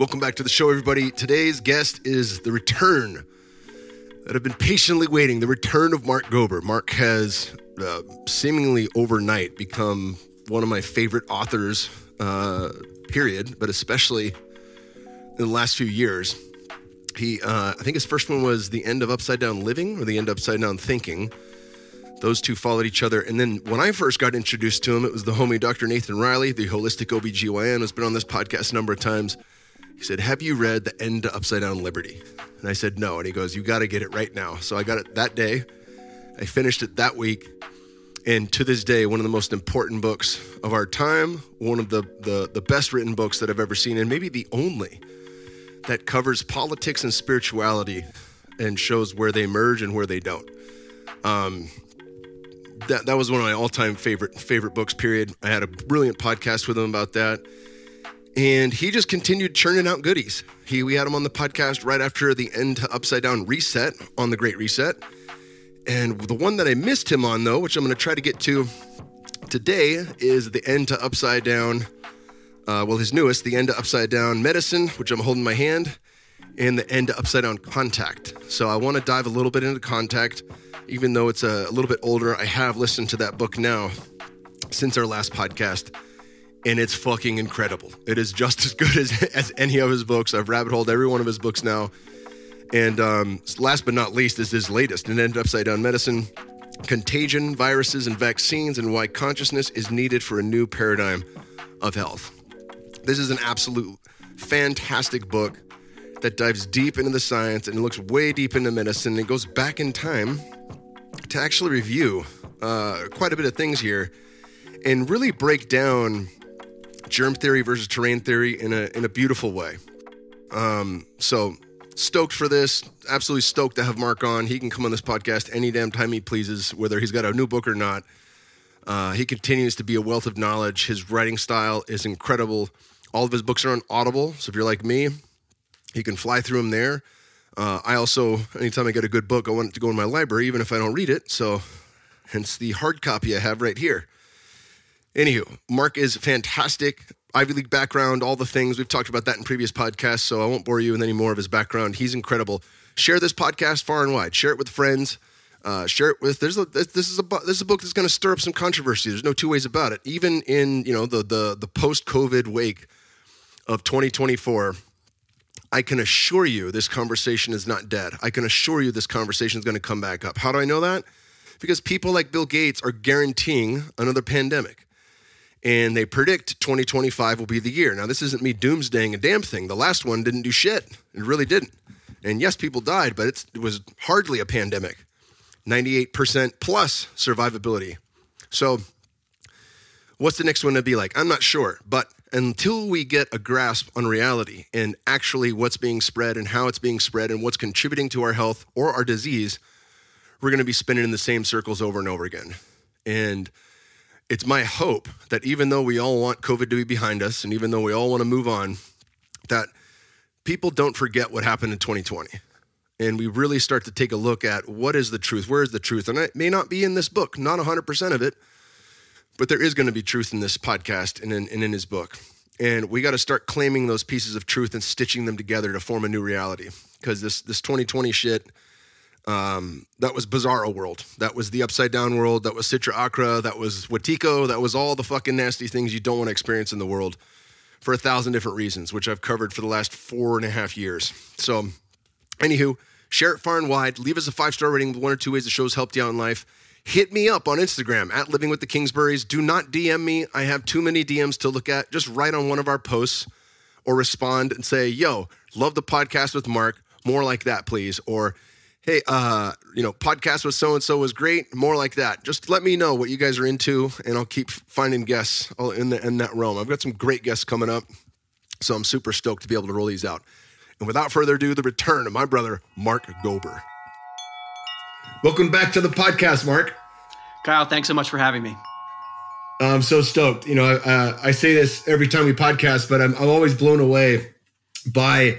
Welcome back to the show, everybody. Today's guest is the return that have been patiently waiting the return of Mark Gober. Mark has uh, seemingly overnight become one of my favorite authors, uh, period, but especially in the last few years. He, uh, I think his first one was The End of Upside Down Living or The End of Upside Down Thinking. Those two followed each other. And then when I first got introduced to him, it was the homie Dr. Nathan Riley, the holistic OBGYN, who's been on this podcast a number of times. He said, Have you read The End to Upside Down Liberty? And I said, No. And he goes, You got to get it right now. So I got it that day. I finished it that week. And to this day, one of the most important books of our time, one of the, the, the best written books that I've ever seen, and maybe the only that covers politics and spirituality and shows where they merge and where they don't. Um, that, that was one of my all-time favorite favorite books period i had a brilliant podcast with him about that and he just continued churning out goodies. He we had him on the podcast right after the end to upside down reset on the Great Reset. And the one that I missed him on though, which I'm going to try to get to today, is the end to upside down. Uh, well, his newest, the end to upside down medicine, which I'm holding in my hand, and the end to upside down contact. So I want to dive a little bit into contact, even though it's a, a little bit older. I have listened to that book now since our last podcast and it's fucking incredible. It is just as good as, as any of his books. I've rabbit holed every one of his books now. And um, last but not least is his latest, An End Upside Down Medicine Contagion, Viruses, and Vaccines, and Why Consciousness is Needed for a New Paradigm of Health. This is an absolute fantastic book that dives deep into the science and looks way deep into medicine. It goes back in time to actually review uh, quite a bit of things here and really break down germ theory versus terrain theory in a in a beautiful way. Um, so stoked for this. Absolutely stoked to have Mark on. He can come on this podcast any damn time he pleases, whether he's got a new book or not. Uh, he continues to be a wealth of knowledge. His writing style is incredible. All of his books are on Audible, so if you're like me, he can fly through them there. Uh, I also, anytime I get a good book, I want it to go in my library, even if I don't read it. So, hence the hard copy I have right here. Anywho, Mark is fantastic. Ivy League background, all the things. We've talked about that in previous podcasts, so I won't bore you with any more of his background. He's incredible. Share this podcast far and wide. Share it with friends. Uh, share it with. There's a, this is a this is a book that's going to stir up some controversy. There's no two ways about it. Even in you know the the the post COVID wake of 2024, I can assure you this conversation is not dead. I can assure you this conversation is going to come back up. How do I know that? Because people like Bill Gates are guaranteeing another pandemic and they predict 2025 will be the year. Now, this isn't me doomsdaying a damn thing. The last one didn't do shit. It really didn't. And yes, people died, but it was hardly a pandemic. 98% plus survivability. So, what's the next one to be like? I'm not sure. But until we get a grasp on reality and actually what's being spread and how it's being spread and what's contributing to our health or our disease, we're going to be spinning in the same circles over and over again. And it's my hope that even though we all want COVID to be behind us and even though we all want to move on, that people don't forget what happened in 2020. And we really start to take a look at what is the truth? Where is the truth? And it may not be in this book, not 100% of it, but there is going to be truth in this podcast and in, and in his book. And we got to start claiming those pieces of truth and stitching them together to form a new reality. Because this, this 2020 shit, um, that was Bizarro World. That was the Upside Down World. That was Sitra Achra. That was Wetiko. That was all the fucking nasty things you don't want to experience in the world for a thousand different reasons, which I've covered for the last four and a half years. So, anywho, share it far and wide. Leave us a five star rating with one or two ways the show's helped you out in life. Hit me up on Instagram at Living with the Kingsburys. Do not DM me. I have too many DMs to look at. Just write on one of our posts or respond and say, yo, love the podcast with Mark. More like that, please. Or, hey, uh, you know, podcast with so and so was great. More like that. Just let me know what you guys are into, and I'll keep finding guests in the in that realm. I've got some great guests coming up, so I'm super stoked to be able to roll these out. And without further ado, the return of my brother Mark Gober. Welcome back to the podcast, Mark. Kyle, thanks so much for having me. I'm so stoked. You know, uh, I say this every time we podcast, but I'm, I'm always blown away by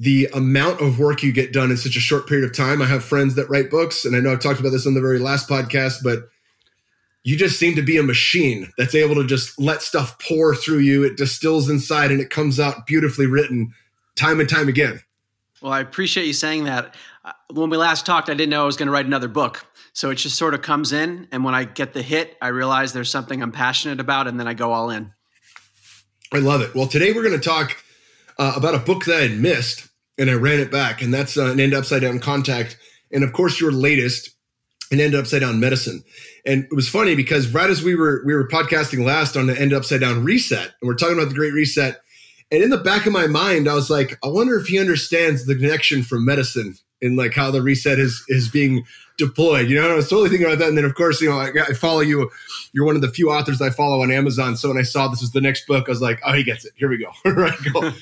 the amount of work you get done in such a short period of time. I have friends that write books, and I know I've talked about this on the very last podcast, but you just seem to be a machine that's able to just let stuff pour through you. It distills inside and it comes out beautifully written time and time again. Well, I appreciate you saying that. Uh, when we last talked, I didn't know I was going to write another book. So it just sort of comes in. And when I get the hit, I realize there's something I'm passionate about and then I go all in. I love it. Well, today we're going to talk uh, about a book that I had missed and I ran it back, and that's uh, an End Upside Down Contact. And of course, your latest, an End Upside Down Medicine. And it was funny because right as we were we were podcasting last on the End Upside Down Reset, and we're talking about the Great Reset, and in the back of my mind, I was like, I wonder if he understands the connection from medicine and like how the reset is is being deployed. You know, I was totally thinking about that. And then, of course, you know, I, I, follow you. You're one of the few authors I follow on Amazon. So when I saw this was the next book, I was like, oh, he gets it. Here we go. right, go.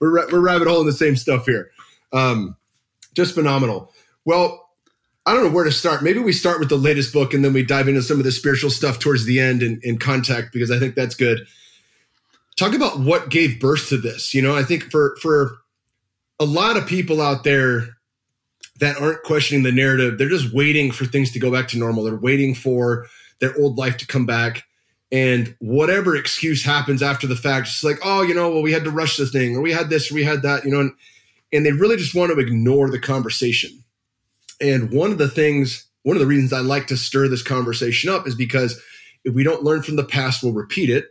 we're we're rabbit hole in the same stuff here. Um, just phenomenal. Well, I don't know where to start. Maybe we start with the latest book and then we dive into some of the spiritual stuff towards the end in, in contact because I think that's good. Talk about what gave birth to this. You know, I think for for a lot of people out there that aren't questioning the narrative. They're just waiting for things to go back to normal. They're waiting for their old life to come back. And whatever excuse happens after the fact, it's like, oh, you know, well, we had to rush this thing, or we had this, or we had that, you know, and, and they really just want to ignore the conversation. And one of the things, one of the reasons I like to stir this conversation up is because if we don't learn from the past, we'll repeat it,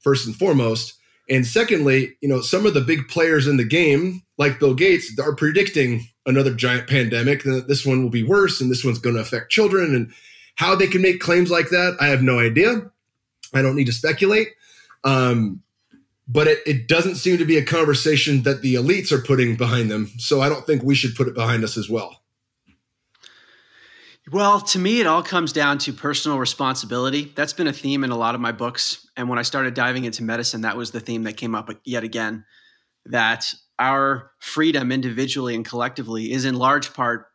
first and foremost. And secondly, you know, some of the big players in the game, like Bill Gates, are predicting another giant pandemic. This one will be worse, and this one's going to affect children. And how they can make claims like that, I have no idea. I don't need to speculate. Um, but it, it doesn't seem to be a conversation that the elites are putting behind them. So I don't think we should put it behind us as well. Well, to me, it all comes down to personal responsibility. That's been a theme in a lot of my books. And when I started diving into medicine, that was the theme that came up yet again that our freedom individually and collectively is in large part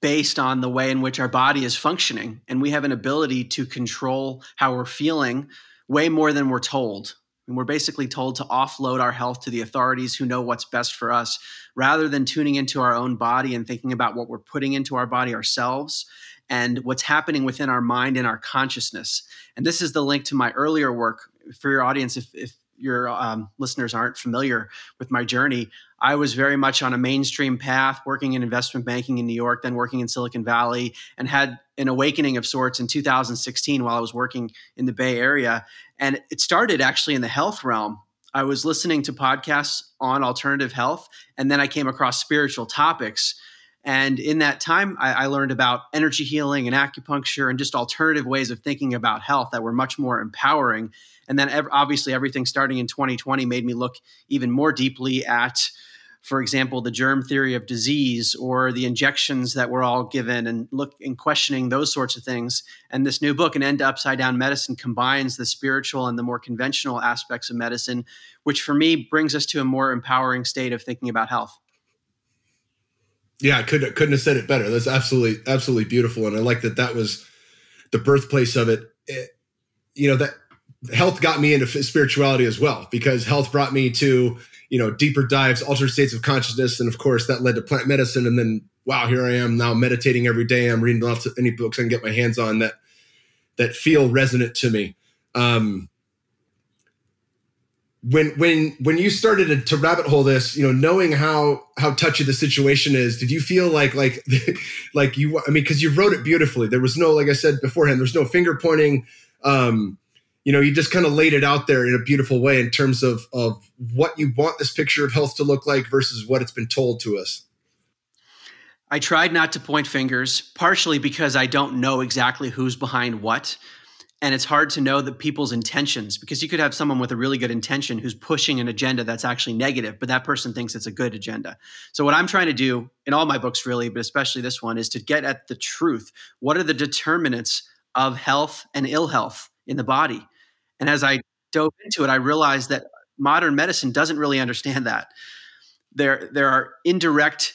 based on the way in which our body is functioning. And we have an ability to control how we're feeling way more than we're told. And we're basically told to offload our health to the authorities who know what's best for us rather than tuning into our own body and thinking about what we're putting into our body ourselves and what's happening within our mind and our consciousness. And this is the link to my earlier work for your audience. If, if your um, listeners aren't familiar with my journey, I was very much on a mainstream path, working in investment banking in New York, then working in Silicon Valley, and had an awakening of sorts in 2016 while I was working in the Bay Area. And it started actually in the health realm. I was listening to podcasts on alternative health, and then I came across spiritual topics. And in that time, I, I, learned about energy healing and acupuncture and just alternative ways of thinking about health that were much more empowering. And then ev- obviously everything starting in 2020 made me look even more deeply at for example, the germ theory of disease or the injections that we're all given and look and questioning those sorts of things. And this new book, An End to Upside Down Medicine, combines the spiritual and the more conventional aspects of medicine, which for me brings us to a more empowering state of thinking about health. Yeah, I couldn't couldn't have said it better. That's absolutely absolutely beautiful, and I like that that was the birthplace of it. it you know that health got me into spirituality as well because health brought me to you know deeper dives altered states of consciousness and of course that led to plant medicine and then wow here i am now meditating every day. I'm reading lots of any books i can get my hands on that that feel resonant to me. Um when when when you started to, rabbit hole this you know knowing how how touchy the situation is did you feel like like like you i mean because you wrote it beautifully. There was no like i said beforehand there's no finger pointing. Um you know, you just kind of laid it out there in a beautiful way in terms of of what you want this picture of health to look like versus what it's been told to us. I tried not to point fingers, partially because I don't know exactly who's behind what. And it's hard to know the people's intentions because you could have someone with a really good intention who's pushing an agenda that's actually negative, but that person thinks it's a good agenda. So, what I'm trying to do in all my books, really, but especially this one, is to get at the truth. What are the determinants of health and ill health in the body? And as I dove into it, I realized that modern medicine doesn't really understand that. There, there are indirect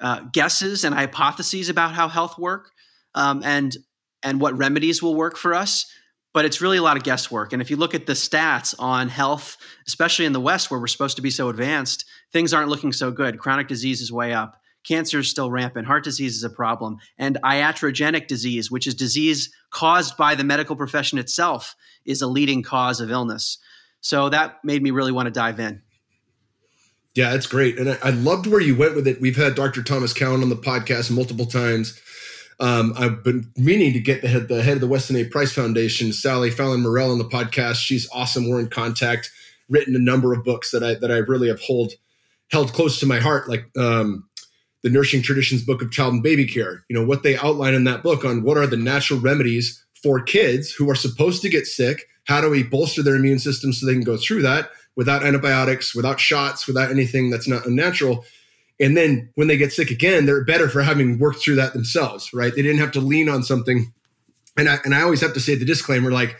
uh, guesses and hypotheses about how health work um, and and what remedies will work for us but it's really a lot of guesswork. And if you look at the stats on health especially in the west where we're supposed to be so advanced things aren't looking so good. Chronic disease is way up cancer is still rampant, heart disease is a problem, and iatrogenic disease, which is disease caused by the medical profession itself, is a leading cause of illness. So that made me really want to dive in. Yeah, it's great. And I, I loved where you went with it. We've had Dr. Thomas Cowan on the podcast multiple times. Um, I've been meaning to get the head, the head of the Weston A. Price Foundation, Sally Fallon Morell, on the podcast. She's awesome. We're in contact. Written a number of books that I that I really have hold held close to my heart, like um, the Nourishing Traditions book of child and baby care. You know what they outline in that book on what are the natural remedies for kids who are supposed to get sick. How do we bolster their immune system so they can go through that without antibiotics, without shots, without anything that's not unnatural? And then when they get sick again, they're better for having worked through that themselves, right? They didn't have to lean on something. And I, and I always have to say the disclaimer like,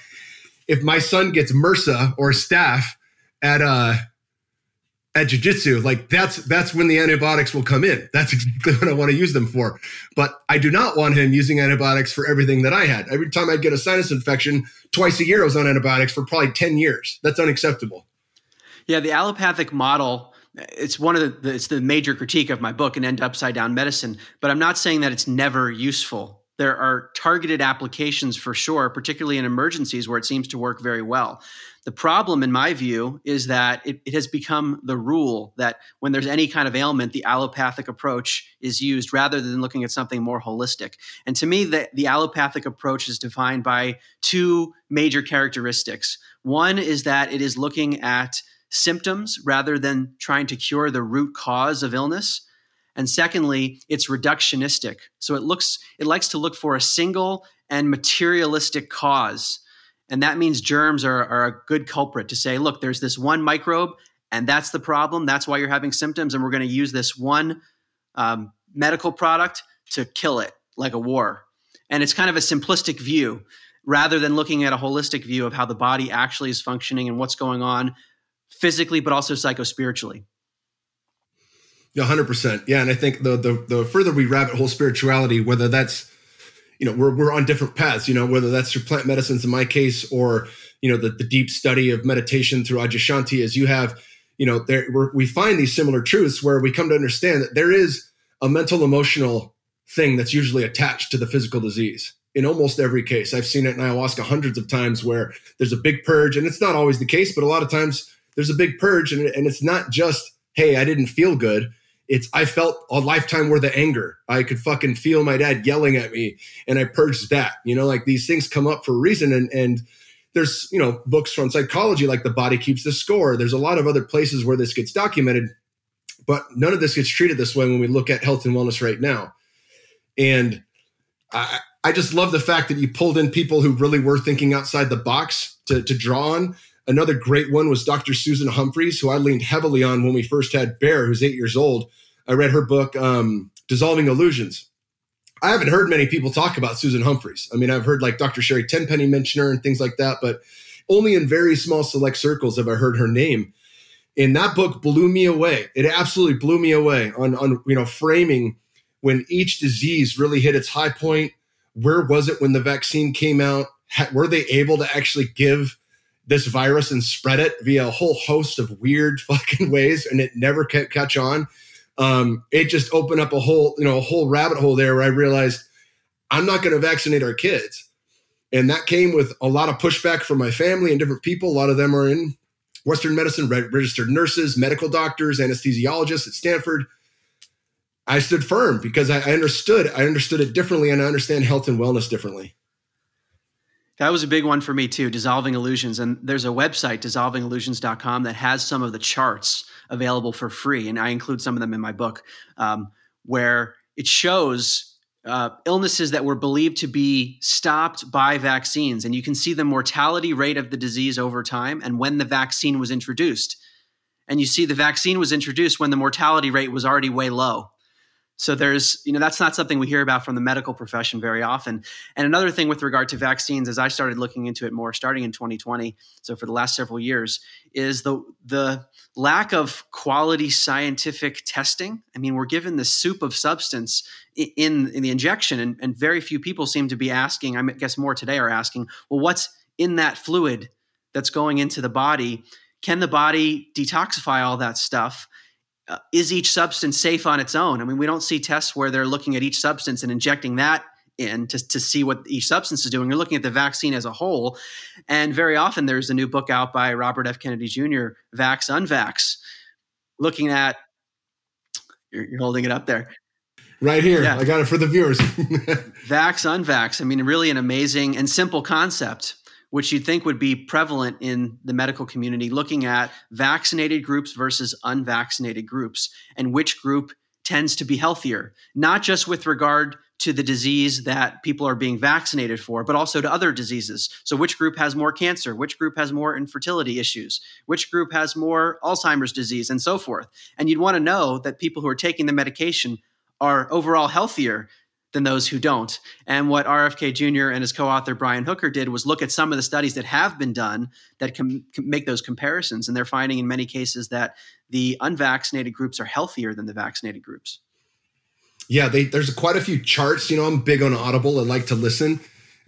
if my son gets MRSA or staph at uh at jujitsu, like that's that's when the antibiotics will come in. That's exactly what I want to use them for. But I do not want him using antibiotics for everything that I had. Every time I'd get a sinus infection, twice a year I was on antibiotics for probably 10 years. That's unacceptable. Yeah, the allopathic model it's one of the it's the major critique of my book and end upside down medicine but i'm not saying that it's never useful there are targeted applications for sure particularly in emergencies where it seems to work very well the problem in my view is that it, it has become the rule that when there's any kind of ailment the allopathic approach is used rather than looking at something more holistic and to me the, the allopathic approach is defined by two major characteristics one is that it is looking at symptoms rather than trying to cure the root cause of illness. And secondly, it's reductionistic. So it looks it likes to look for a single and materialistic cause. And that means germs are, are a good culprit to say, look, there's this one microbe, and that's the problem. That's why you're having symptoms. And we're going to use this one um, medical product to kill it like a war. And it's kind of a simplistic view rather than looking at a holistic view of how the body actually is functioning and what's going on physically, but also psychospiritually. Yeah, hundred percent. Yeah, and I think the, the the further we rabbit hole spirituality, whether that's you know we're we're on different paths. You know whether that's through plant medicines in my case, or you know the, the deep study of meditation through Adyashanti, as you have. You know, there we find these similar truths where we come to understand that there is a mental emotional thing that's usually attached to the physical disease in almost every case. I've seen it in ayahuasca hundreds of times where there's a big purge, and it's not always the case, but a lot of times there's a big purge and, and it's not just hey i didn't feel good it's i felt a lifetime worth of anger. I could fucking feel my dad yelling at me and i purged that you know like these things come up for a reason and and there's you know books from psychology like the body keeps the score. There's a lot of other places where this gets documented but none of this gets treated this way when we look at health and wellness right now. And i i just love the fact that you pulled in people who really were thinking outside the box to, to draw on Another great one was Dr. Susan Humphries, who I leaned heavily on when we first had Bear, who's eight years old. I read her book, um, Dissolving Illusions. I haven't heard many people talk about Susan Humphries. I mean, I've heard like Dr. Sherry Tenpenny mention her and things like that, but only in very small select circles have I heard her name. And that book blew me away. It absolutely blew me away on, on you know framing when each disease really hit its high point. Where was it when the vaccine came out? were they able to actually give this virus and spread it via a whole host of weird fucking ways, and it never kept catch on. Um, it just opened up a whole, you know, a whole rabbit hole there where I realized I'm not going to vaccinate our kids. And that came with a lot of pushback from my family and different people. A lot of them are in Western medicine, registered nurses, medical doctors, anesthesiologists at Stanford. I stood firm because I understood. I understood it differently, and I understand health and wellness differently. That was a big one for me too, dissolving illusions. And there's a website, dissolvingillusions.com, that has some of the charts available for free. And I include some of them in my book, um, where it shows uh, illnesses that were believed to be stopped by vaccines. And you can see the mortality rate of the disease over time and when the vaccine was introduced. And you see the vaccine was introduced when the mortality rate was already way low. So there's, you know, that's not something we hear about from the medical profession very often. And another thing with regard to vaccines, as I started looking into it more, starting in 2020, so for the last several years, is the the lack of quality scientific testing. I mean, we're given the soup of substance in in the injection, and, and very few people seem to be asking. I guess more today are asking, well, what's in that fluid that's going into the body? Can the body detoxify all that stuff? Uh, is each substance safe on its own? I mean, we don't see tests where they're looking at each substance and injecting that in to, to see what each substance is doing. You're looking at the vaccine as a whole. And very often there's a new book out by Robert F. Kennedy Jr., Vax Unvax, looking at, you're, you're holding it up there. Right here. Yeah. I got it for the viewers. Vax Unvax. I mean, really an amazing and simple concept which you'd think would be prevalent in the medical community, looking at vaccinated groups versus unvaccinated groups and which group tends to be healthier, not just with regard to the disease that people are being vaccinated for, but also to other diseases. So, which group has more cancer? Which group has more infertility issues? Which group has more Alzheimer's disease, and so forth? And you'd want to know that people who are taking the medication are overall healthier than those who don't. And what RFK Jr. and his co author Brian Hooker did was look at some of the studies that have been done that can, can, make those comparisons. And they're finding in many cases that the unvaccinated groups are healthier than the vaccinated groups. Yeah, they, there's quite a few charts. You know, I'm big on Audible. I like to listen.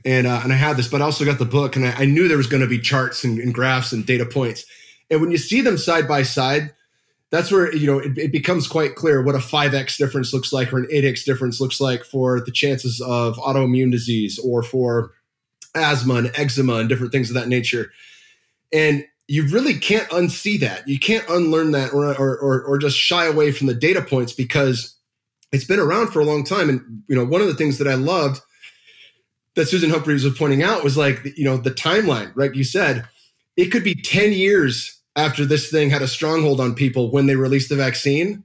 And, uh, and I had this, but I also got the book, and I, I knew there was going to be charts and, and graphs and data points. And when you see them side by side, that's where you know it, it, becomes quite clear what a 5x difference looks like or an 8x difference looks like for the chances of autoimmune disease or for asthma and eczema and different things of that nature. And you really can't unsee that. You can't unlearn that or, or, or, just shy away from the data points because it's been around for a long time. And you know one of the things that i loved that susan humphries was pointing out was like you know the timeline right? You said it could be 10 years after this thing had a stronghold on people when they released the vaccine.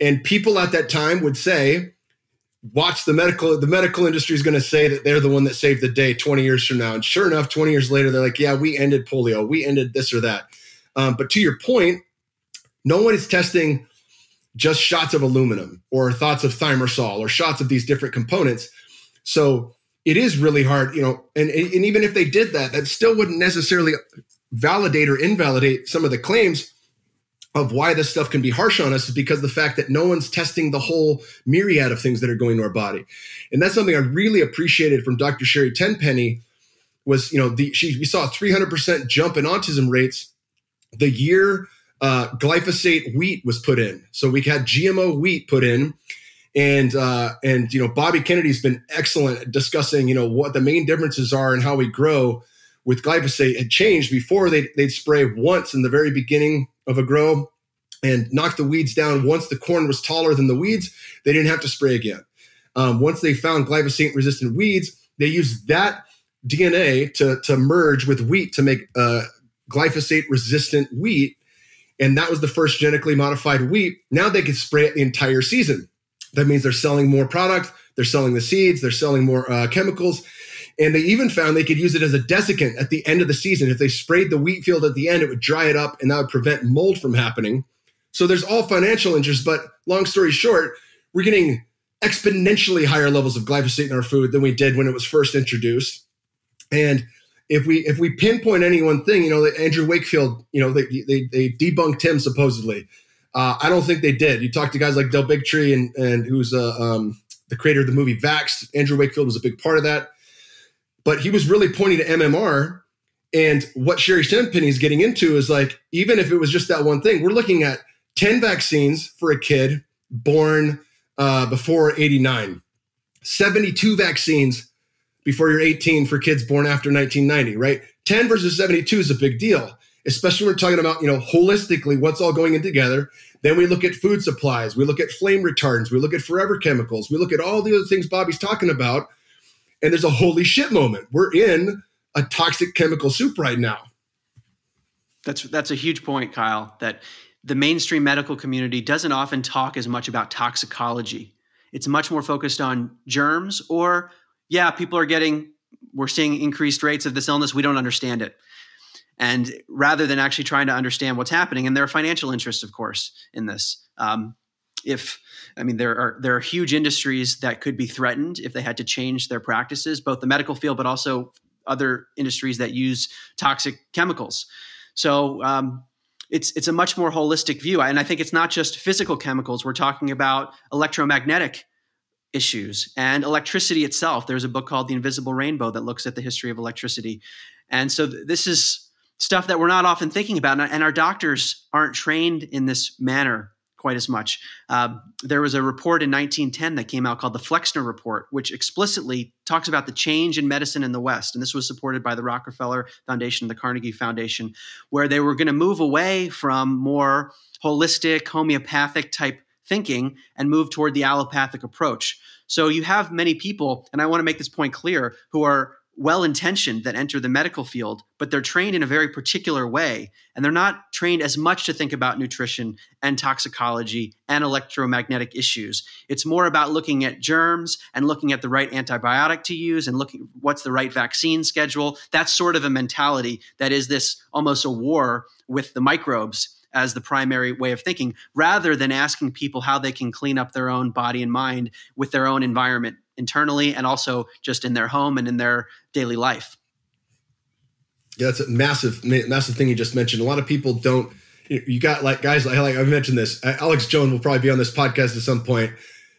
And people at that time would say, watch the medical the medical industry is going to say that they're the one that saved the day 20 years from now. And sure enough 20 years later they're like yeah we ended polio. We ended this or that. Um, but to your point no one is testing just shots of aluminum or thoughts of thimerosal or shots of these different components. So it is really hard you know and, and even if they did that that still wouldn't necessarily validate or invalidate some of the claims of why this stuff can be harsh on us is because the fact that no one's testing the whole myriad of things that are going to our body. And that's something I really appreciated from Dr. Sherry Tenpenny was, you know, the, she, we saw a 300% jump in autism rates the year uh, glyphosate wheat was put in. So we had GMO wheat put in and uh, and you know Bobby Kennedy's been excellent at discussing you know what the main differences are and how we grow with glyphosate had changed before they'd, they'd spray once in the very beginning of a grow and knock the weeds down. Once the corn was taller than the weeds they didn't have to spray again. Um, once they found glyphosate resistant weeds they used that dna to, to merge with wheat to make uh, glyphosate resistant wheat. And that was the first genetically modified wheat. Now they can spray it the entire season. That means they're selling more product they're selling the seeds. They're selling more uh, chemicals and they even found they could use it as a desiccant at the end of the season. If they sprayed the wheat field at the end, it would dry it up and that would prevent mold from happening. So there's all financial interest, but long story short, we're getting exponentially higher levels of glyphosate in our food than we did when it was first introduced. And if we if we pinpoint any one thing, you know, Andrew Wakefield, you know, they they, they debunked him supposedly. Uh, I don't think they did. You talk to guys like Del Bigtree and and who's uh, um, the creator of the movie Vaxxed. Andrew Wakefield was a big part of that. But he was really pointing to MMR. And what Sherry Tenpenny is getting into is like, even if it was just that one thing, we're looking at 10 vaccines for a kid born uh, before 89, 72 vaccines before you're 18 for kids born after 1990, right? 10 versus 72 is a big deal, especially when we're talking about, you know, holistically what's all going in together. Then we look at food supplies, we look at flame retardants, we look at forever chemicals, we look at all the other things Bobby's talking about and there's a holy shit moment. We're in a toxic chemical soup right now. That's that's a huge point, Kyle. That the mainstream medical community doesn't often talk as much about toxicology. It's much more focused on germs, or yeah, people are getting we're seeing increased rates of this illness. We don't understand it. And rather than actually trying to understand what's happening, and there are financial interests, of course, in this. Um, if I mean, there are there are huge industries that could be threatened if they had to change their practices, both the medical field, but also other industries that use toxic chemicals. So um, it's it's a much more holistic view, and I think it's not just physical chemicals. We're talking about electromagnetic issues and electricity itself. There's a book called The Invisible Rainbow that looks at the history of electricity, and so th- this is stuff that we're not often thinking about, and our doctors aren't trained in this manner quite as much. Uh, there was a report in 1910 that came out called the Flexner Report, which explicitly talks about the change in medicine in the West. And this was supported by the Rockefeller Foundation, the Carnegie Foundation, where they were going to move away from more holistic, homeopathic type thinking and move toward the allopathic approach. So you have many people, and I want to make this point clear, who are well intentioned that enter the medical field, but they're trained in a very particular way. And they're not trained as much to think about nutrition and toxicology and electromagnetic issues. It's more about looking at germs and looking at the right antibiotic to use and looking what's the right vaccine schedule. That's sort of a mentality that is this almost a war with the microbes as the primary way of thinking, rather than asking people how they can clean up their own body and mind with their own environment internally and also just in their home and in their daily life. Yeah, that's a massive, massive thing you just mentioned. A lot of people don't. You got like guys like, like I've mentioned this. Alex Jones will probably be on this podcast at some point.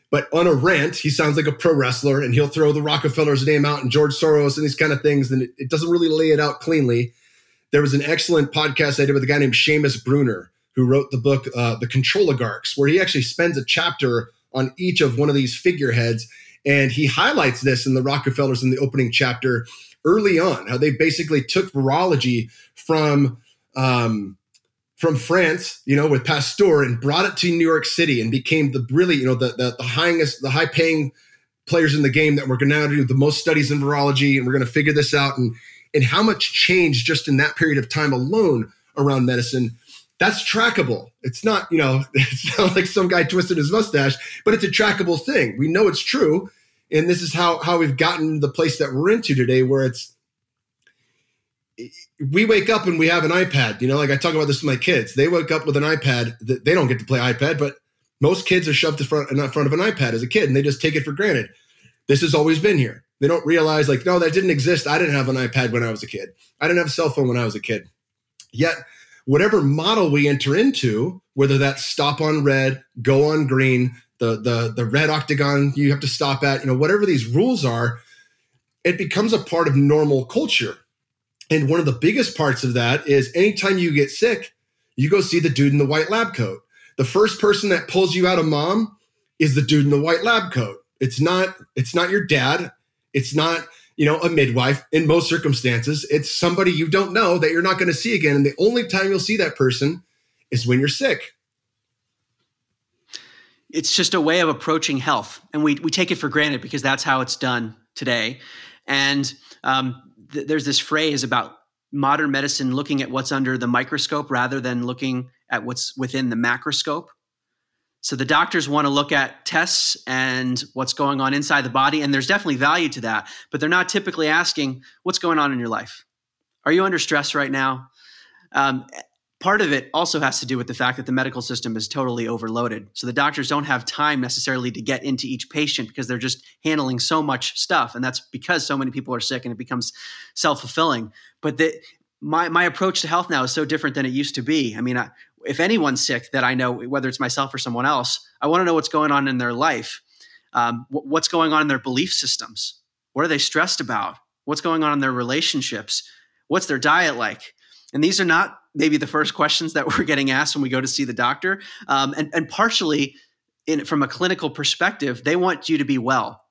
But on a rant, he sounds like a pro wrestler, and he'll throw the Rockefellers' name out and George Soros and these kind of things, and it, it doesn't really lay it out cleanly. There was an excellent podcast I did with a guy named Seamus Bruner, who wrote the book uh, The Controligarchs, where he actually spends a chapter on each of one of these figureheads. And he highlights this in the Rockefellers in the opening chapter early on, how they basically took virology from um, from France, you know, with Pasteur and brought it to New York City and became the really, you know, the the, the highest, the high paying players in the game that we're going to do the most studies in virology and we're going to figure this out. And and how much change just in that period of time alone around medicine that's trackable it's not you know it's not like some guy twisted his mustache but it's a trackable thing we know it's true and this is how how we've gotten the place that we're into today where it's we wake up and we have an ipad you know like i talk about this with my kids they wake up with an ipad that they don't get to play ipad but most kids are shoved in front, in front of an ipad as a kid and they just take it for granted this has always been here they don't realize, like, no, that didn't exist. I didn't have an iPad when I was a kid. I didn't have a cell phone when I was a kid. Yet, whatever model we enter into, whether that's stop on red, go on green, the the the red octagon you have to stop at, you know, whatever these rules are, it becomes a part of normal culture. And one of the biggest parts of that is anytime you get sick, you go see the dude in the white lab coat. The first person that pulls you out of mom is the dude in the white lab coat. It's not it's not your dad. It's not, you know, a midwife in most circumstances. It's somebody you don't know that you're not going to see again. And the only time you'll see that person is when you're sick. It's just a way of approaching health. And we, we take it for granted because that's how it's done today. And um, th- there's this phrase about modern medicine looking at what's under the microscope rather than looking at what's within the macroscope. So the doctors want to look at tests and what's going on inside the body, and there's definitely value to that. But they're not typically asking what's going on in your life. Are you under stress right now? Um, part of it also has to do with the fact that the medical system is totally overloaded. So the doctors don't have time necessarily to get into each patient because they're just handling so much stuff, and that's because so many people are sick and it becomes self fulfilling. But the, my my approach to health now is so different than it used to be. I mean, I, if anyone's sick that I know, whether it's myself or someone else, I want to know what's going on in their life. Um, what's going on in their belief systems? What are they stressed about? What's going on in their relationships? What's their diet like? And these are not maybe the first questions that we're getting asked when we go to see the doctor. Um, and, and partially, in, from a clinical perspective, they want you to be well.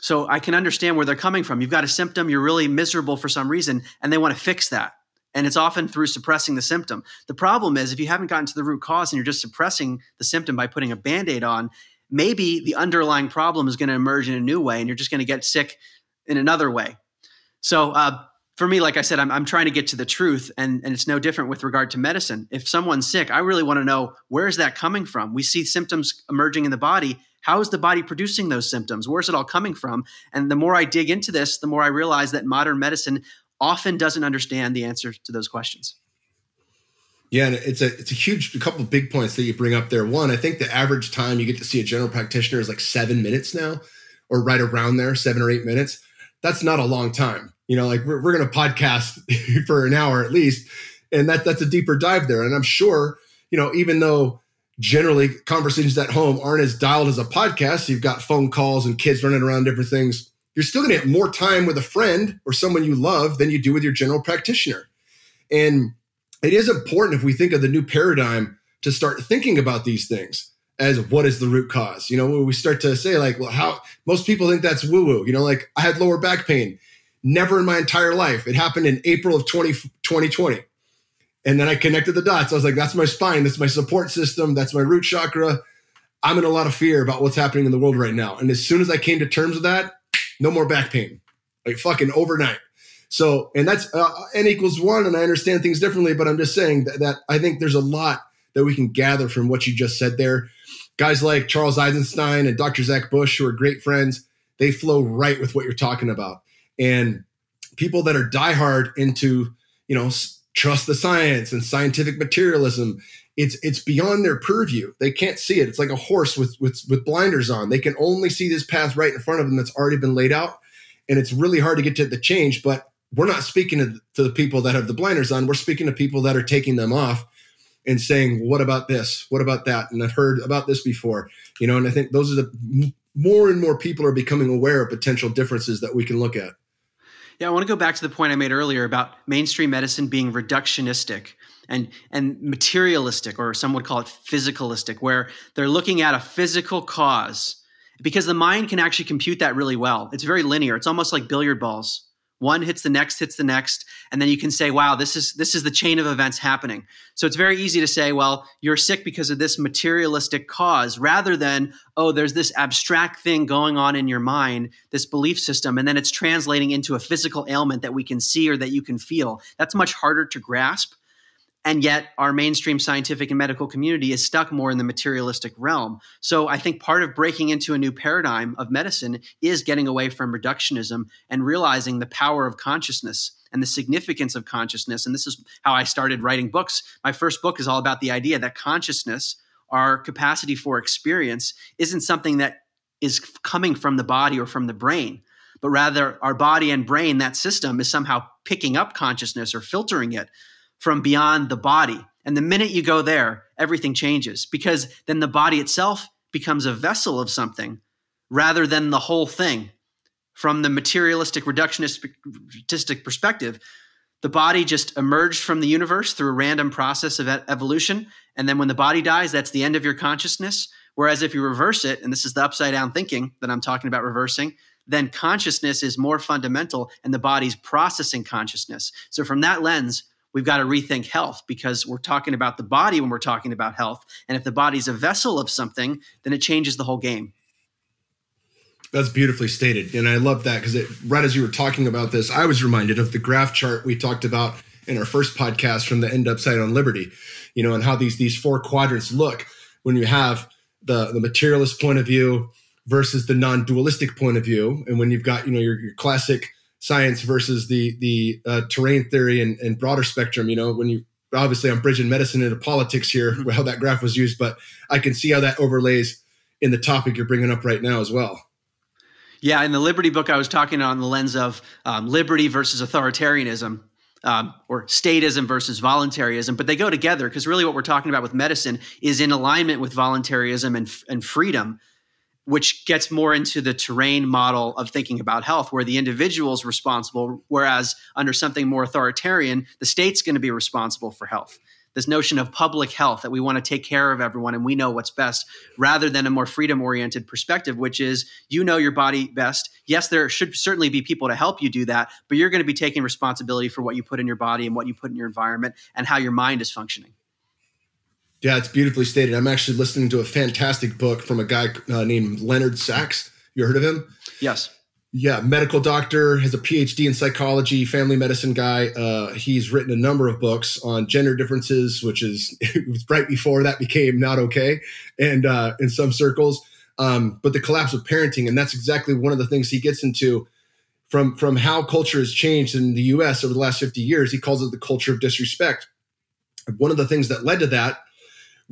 So I can understand where they're coming from. You've got a symptom, you're really miserable for some reason, and they want to fix that and it's often through suppressing the symptom. The problem is if you haven't gotten to the root cause and you're just suppressing the symptom by putting a band aid on, maybe the underlying problem is going to emerge in a new way and you're just going to get sick in another way. So, uh, for me, like I said, I'm, I'm trying to get to the truth, and, and it's no different with regard to medicine. If someone's sick, I really want to know where is that coming from? We see symptoms emerging in the body. How is the body producing those symptoms? Where's it all coming from? And the more I dig into this, the more I realize that modern medicine often doesn't understand the answer to those questions. Yeah, and it's a it's a huge a couple of big points that you bring up there. One, I think the average time you get to see a general practitioner is like seven minutes now, or right around there, seven or eight minutes. That's not a long time. You know, like we're, we're going to podcast for an hour at least, and that that's a deeper dive there. And I'm sure, you know, even though generally conversations at home aren't as dialed as a podcast, you've got phone calls and kids running around different things you're still going to get more time with a friend or someone you love than you do with your general practitioner. And it is important if we think of the new paradigm to start thinking about these things. as what is the root cause. You know, we start to say like, well, how most people think that's woo woo. You know, like I had lower back pain, never in my entire life. It happened in April of 20, 2020. And then I connected the dots. I was like, that's my spine. That's my support system. That's my root chakra. I'm in a lot of fear about what's happening in the world right now. And as soon as I came to terms with that, no more back pain, like fucking overnight. So, and that's uh, n equals one. And I understand things differently, but I'm just saying that, that I think there's a lot that we can gather from what you just said there. Guys like Charles Eisenstein and Dr. Zach Bush, who are great friends, they flow right with what you're talking about. And people that are diehard into, you know, trust the science and scientific materialism it's it's beyond their purview. They can't see it. It's like a horse with with with blinders on. They can only see this path right in front of them that's already been laid out and it's really hard to get to the change but we're not speaking to, to the people that have the blinders on. We're speaking to people that are taking them off and saying what about this? What about that? And i've heard about this before you know and i think those are the more and more people are becoming aware of potential differences that we can look at. Yeah, I want to go back to the point I made earlier about mainstream medicine being reductionistic and and materialistic, or some would call it physicalistic, where they're looking at a physical cause. Because the mind can actually compute that really well. It's very linear. It's almost like billiard balls. One hits the next hits the next and then you can say wow this is this is the chain of events happening. So it's very easy to say well you're sick because of this materialistic cause rather than oh there's this abstract thing going on in your mind this belief system and then it's translating into a physical ailment that we can see or that you can feel. That's much harder to grasp and yet our mainstream scientific and medical community is stuck more in the materialistic realm. So i think part of breaking into a new paradigm of medicine is getting away from reductionism and realizing the power of consciousness and the significance of consciousness. And this is how i started writing books. My first book is all about the idea that consciousness our capacity for experience isn't something that is coming from the body or from the brain but rather our body and brain that system is somehow picking up consciousness or filtering it from beyond the body. And the minute you go there, everything changes because then the body itself becomes a vessel of something rather than the whole thing. From the materialistic reductionistic perspective, the body just emerged from the universe through a random process of evolution. And then when the body dies, that's the end of your consciousness. Whereas if you reverse it, and this is the upside down thinking that I'm talking about reversing, then consciousness is more fundamental and the body's processing consciousness. So, from that lens, we've got to rethink health because we're talking about the body when we're talking about health. And if the body's a vessel of something, then it changes the whole game. That's beautifully stated. And I love that because right as you were talking about this, I was reminded of the graph chart we talked about in our first podcast from the end upside on liberty, you know, and how these these four quadrants look when you have the the materialist point of view versus the non-dualistic point of view. And when you've got, you know, your, your classic science versus the the uh, terrain theory and, and, broader spectrum. You know, when you obviously I'm bridging medicine into politics here, mm-hmm. how that graph was used, but I can see how that overlays in the topic you're bringing up right now as well. Yeah, in the Liberty book, I was talking on the lens of um, liberty versus authoritarianism. Um, or statism versus voluntarism, but they go together because really what we're talking about with medicine is in alignment with voluntarism and, and freedom which gets more into the terrain model of thinking about health, where the individual is responsible, whereas under something more authoritarian, the state's going to be responsible for health. This notion of public health that we want to take care of everyone and we know what's best, rather than a more freedom oriented perspective, which is you know your body best. Yes, there should certainly be people to help you do that, but you're going to be taking responsibility for what you put in your body and what you put in your environment and how your mind is functioning. Yeah, it's beautifully stated. I'm actually listening to a fantastic book from a guy uh, named Leonard Sax. You heard of him? Yes. Yeah, medical doctor, has a PhD in psychology, family medicine guy. Uh, he's written a number of books on gender differences, which is right before that became not okay, and uh, in some circles. Um, but the collapse of parenting, and that's exactly one of the things he gets into from from how culture has changed in the U.S. over the last 50 years. He calls it the culture of disrespect. One of the things that led to that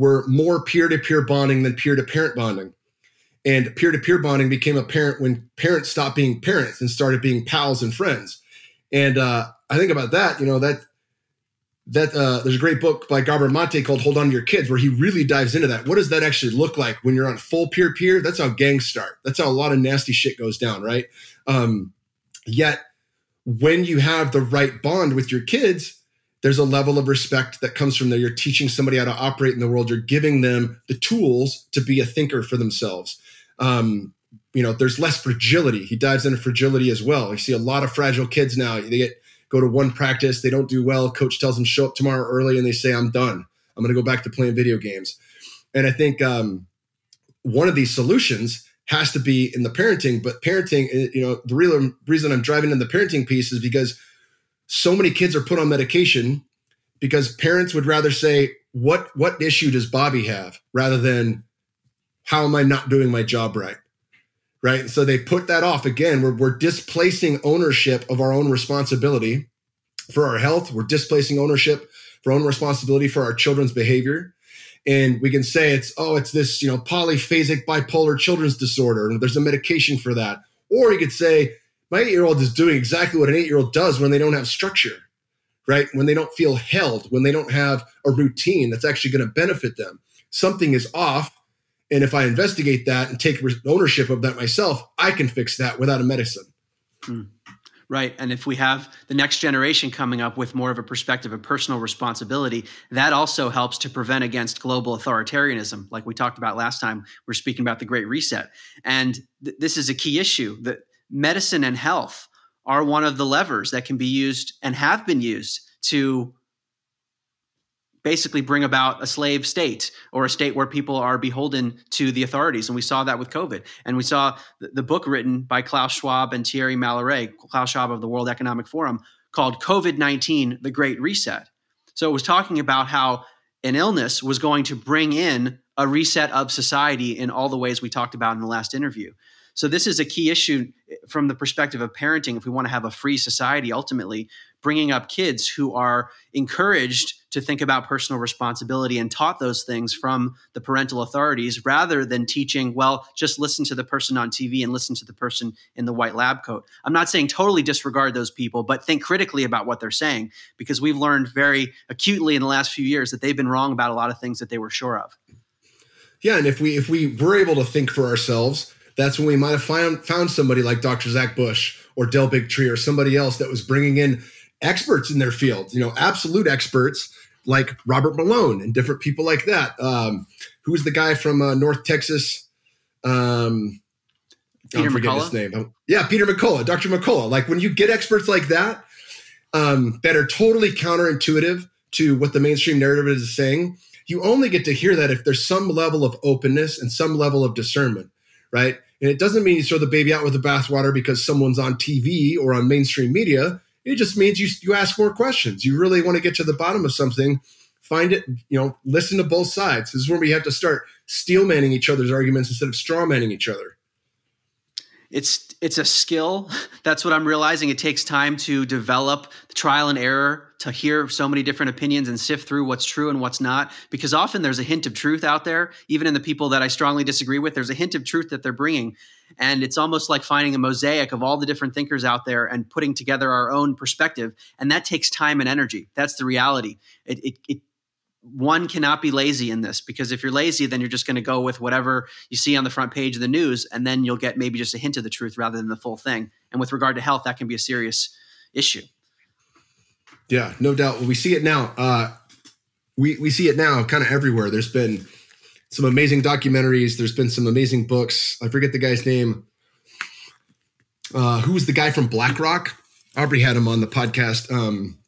were more peer-to-peer bonding than peer-to-parent bonding. And peer-to-peer bonding became apparent when parents stopped being parents and started being pals and friends. And uh, I think about that, you know, that that uh, there's a great book by Gabor Mate called Hold On to Your Kids, where he really dives into that. What does that actually look like when you're on full peer peer? That's how gangs start. That's how a lot of nasty shit goes down, right? Um, yet when you have the right bond with your kids, there's a level of respect that comes from there. You're teaching somebody how to operate in the world. You're giving them the tools to be a thinker for themselves. Um, you know, there's less fragility. He dives into fragility as well. You see a lot of fragile kids now. They get go to one practice, they don't do well. Coach tells them show up tomorrow early, and they say, "I'm done. I'm going to go back to playing video games." And I think um, one of these solutions has to be in the parenting. But parenting, eh, you know, the real reason I'm driving in the parenting piece is because so many kids are put on medication because parents would rather say, "What what issue does Bobby have?" rather than how am I not doing my job right? Right. So they put that off again. We're, we're displacing ownership of our own responsibility for our health. We're displacing ownership for our own responsibility for our children's behavior. And we can say it's, oh, it's this, you know, polyphasic bipolar children's disorder. And there's a medication for that. Or you could say, my eight year old is doing exactly what an eight year old does when they don't have structure, right? When they don't feel held, when they don't have a routine that's actually going to benefit them. Something is off and if I investigate that and take ownership of that myself, I can fix that without a medicine. Hmm. Right. And if we have the next generation coming up with more of a perspective of personal responsibility, that also helps to prevent against global authoritarianism, like we talked about last time. We're speaking about the Great Reset. And th- this is a key issue that medicine and health are one of the levers that can be used and have been used to basically bring about a slave state or a state where people are beholden to the authorities. And we saw that with COVID. And we saw the, book written by Klaus Schwab and Thierry Malleret, Klaus Schwab of the World Economic Forum, called COVID 19 The Great Reset. So it was talking about how an illness was going to bring in a reset of society in all the ways we talked about in the last interview. So this is a key issue eh, from the perspective of parenting. If we want to have a free society, ultimately, bringing up kids who are encouraged to think about personal responsibility and taught those things from the parental authorities rather than teaching, well, just listen to the person on TV and listen to the person in the white lab coat. I'm not saying totally disregard those people, but think critically about what they're saying because we've learned very acutely in the last few years that they've been wrong about a lot of things that they were sure of. Yeah, and if we if we were able to think for ourselves, that's when we might have found found somebody like Dr. Zach Bush or Del Bigtree or somebody else that was bringing in experts in their field, you know, absolute experts like Robert Malone and different people like that. Um, who was the guy from uh, North Texas? Um, Peter I'm forgetting his name. Yeah, Peter McCullough, Dr. McCullough. Like when you get experts like that um, that are totally counterintuitive to what the mainstream narrative is saying, you only get to hear that if there's some level of openness and some level of discernment, right? And it doesn't mean you throw the baby out with the bathwater because someone's on TV or on mainstream media. It just means you you ask more questions. You really want to get to the bottom of something. Find it, you know, listen to both sides. This is where we have to start steel manning each other's arguments instead of straw manning each other it's it's a skill that's what i'm realizing it takes time to develop the trial and error to hear so many different opinions and sift through what's true and what's not because often there's a hint of truth out there even in the people that i strongly disagree with there's a hint of truth that they're bringing and it's almost like finding a mosaic of all the different thinkers out there and putting together our own perspective and that takes time and energy that's the reality it, it, it one cannot be lazy in this because if you're lazy, then you're just going to go with whatever you see on the front page of the news, and then you'll get maybe just a hint of the truth rather than the full thing. And with regard to health, that can be a serious issue. Yeah, no doubt. we see it now. Uh, we we see it now, kind of everywhere. There's been some amazing documentaries. There's been some amazing books. I forget the guy's name. Uh, who was the guy from BlackRock? Aubrey had him on the podcast. Um,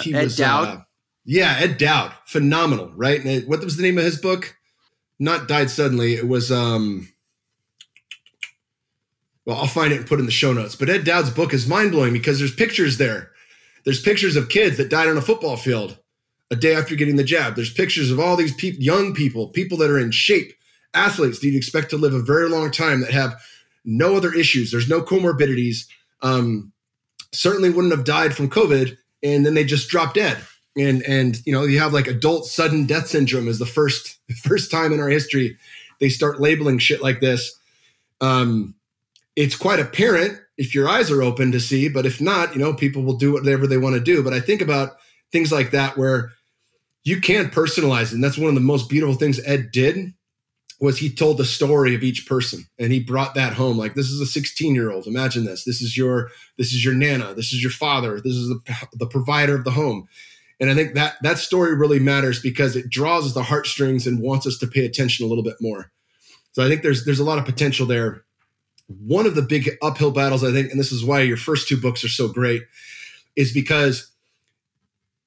he Ed was, Dowd. Uh, yeah, Ed Dowd, phenomenal, right? And what was the name of his book? Not died suddenly. It was um. Well, I'll find it and put it in the show notes. But Ed Dowd's book is mind blowing because there's pictures there. There's pictures of kids that died on a football field a day after getting the jab. There's pictures of all these pe- young people, people that are in shape, athletes that you'd expect to live a very long time that have no other issues. There's no comorbidities. Um, certainly wouldn't have died from COVID, and then they just drop dead and and you know you have like adult sudden death syndrome is the first first time in our history they start labeling shit like this um it's quite apparent if your eyes are open to see but if not you know people will do whatever they want to do. But i think about things like that where you can personalize and that's one of the most beautiful things ed did was he told the story of each person and he brought that home like this is a 16 year old imagine this. This is your this is your nana. This is your father. This is the, the provider of the home. And i think that that story really matters because it draws the heartstrings and wants us to pay attention a little bit more. So i think there's there's a lot of potential there one of the big uphill battles i think and this is why your first two books are so great is because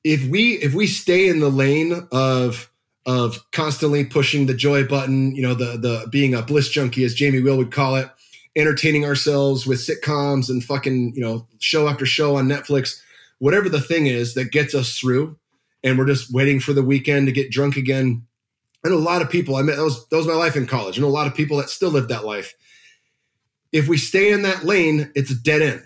if we if we stay in the lane of of constantly pushing the joy button, you know, the the being a bliss junkie, as Jamie Wheal would call it, entertaining ourselves with sitcoms and fucking, you know, show after show on Netflix, whatever the thing is that gets us through, and we're just waiting for the weekend to get drunk again. Know a lot of people. I mean, that was that was my life in college. Know a lot of people that still live that life. If we stay in that lane, it's a dead end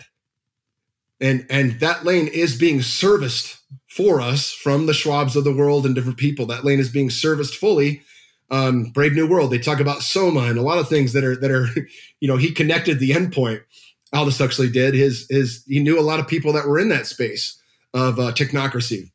and and that lane is being serviced for us from the Schwabs of the world and different people. That lane is being serviced fully. Um, Brave New World. They talk about Soma and a lot of things that are that are, you know, he connected the endpoint. Aldous Huxley did. His his he knew a lot of people that were in that space of uh, technocracy.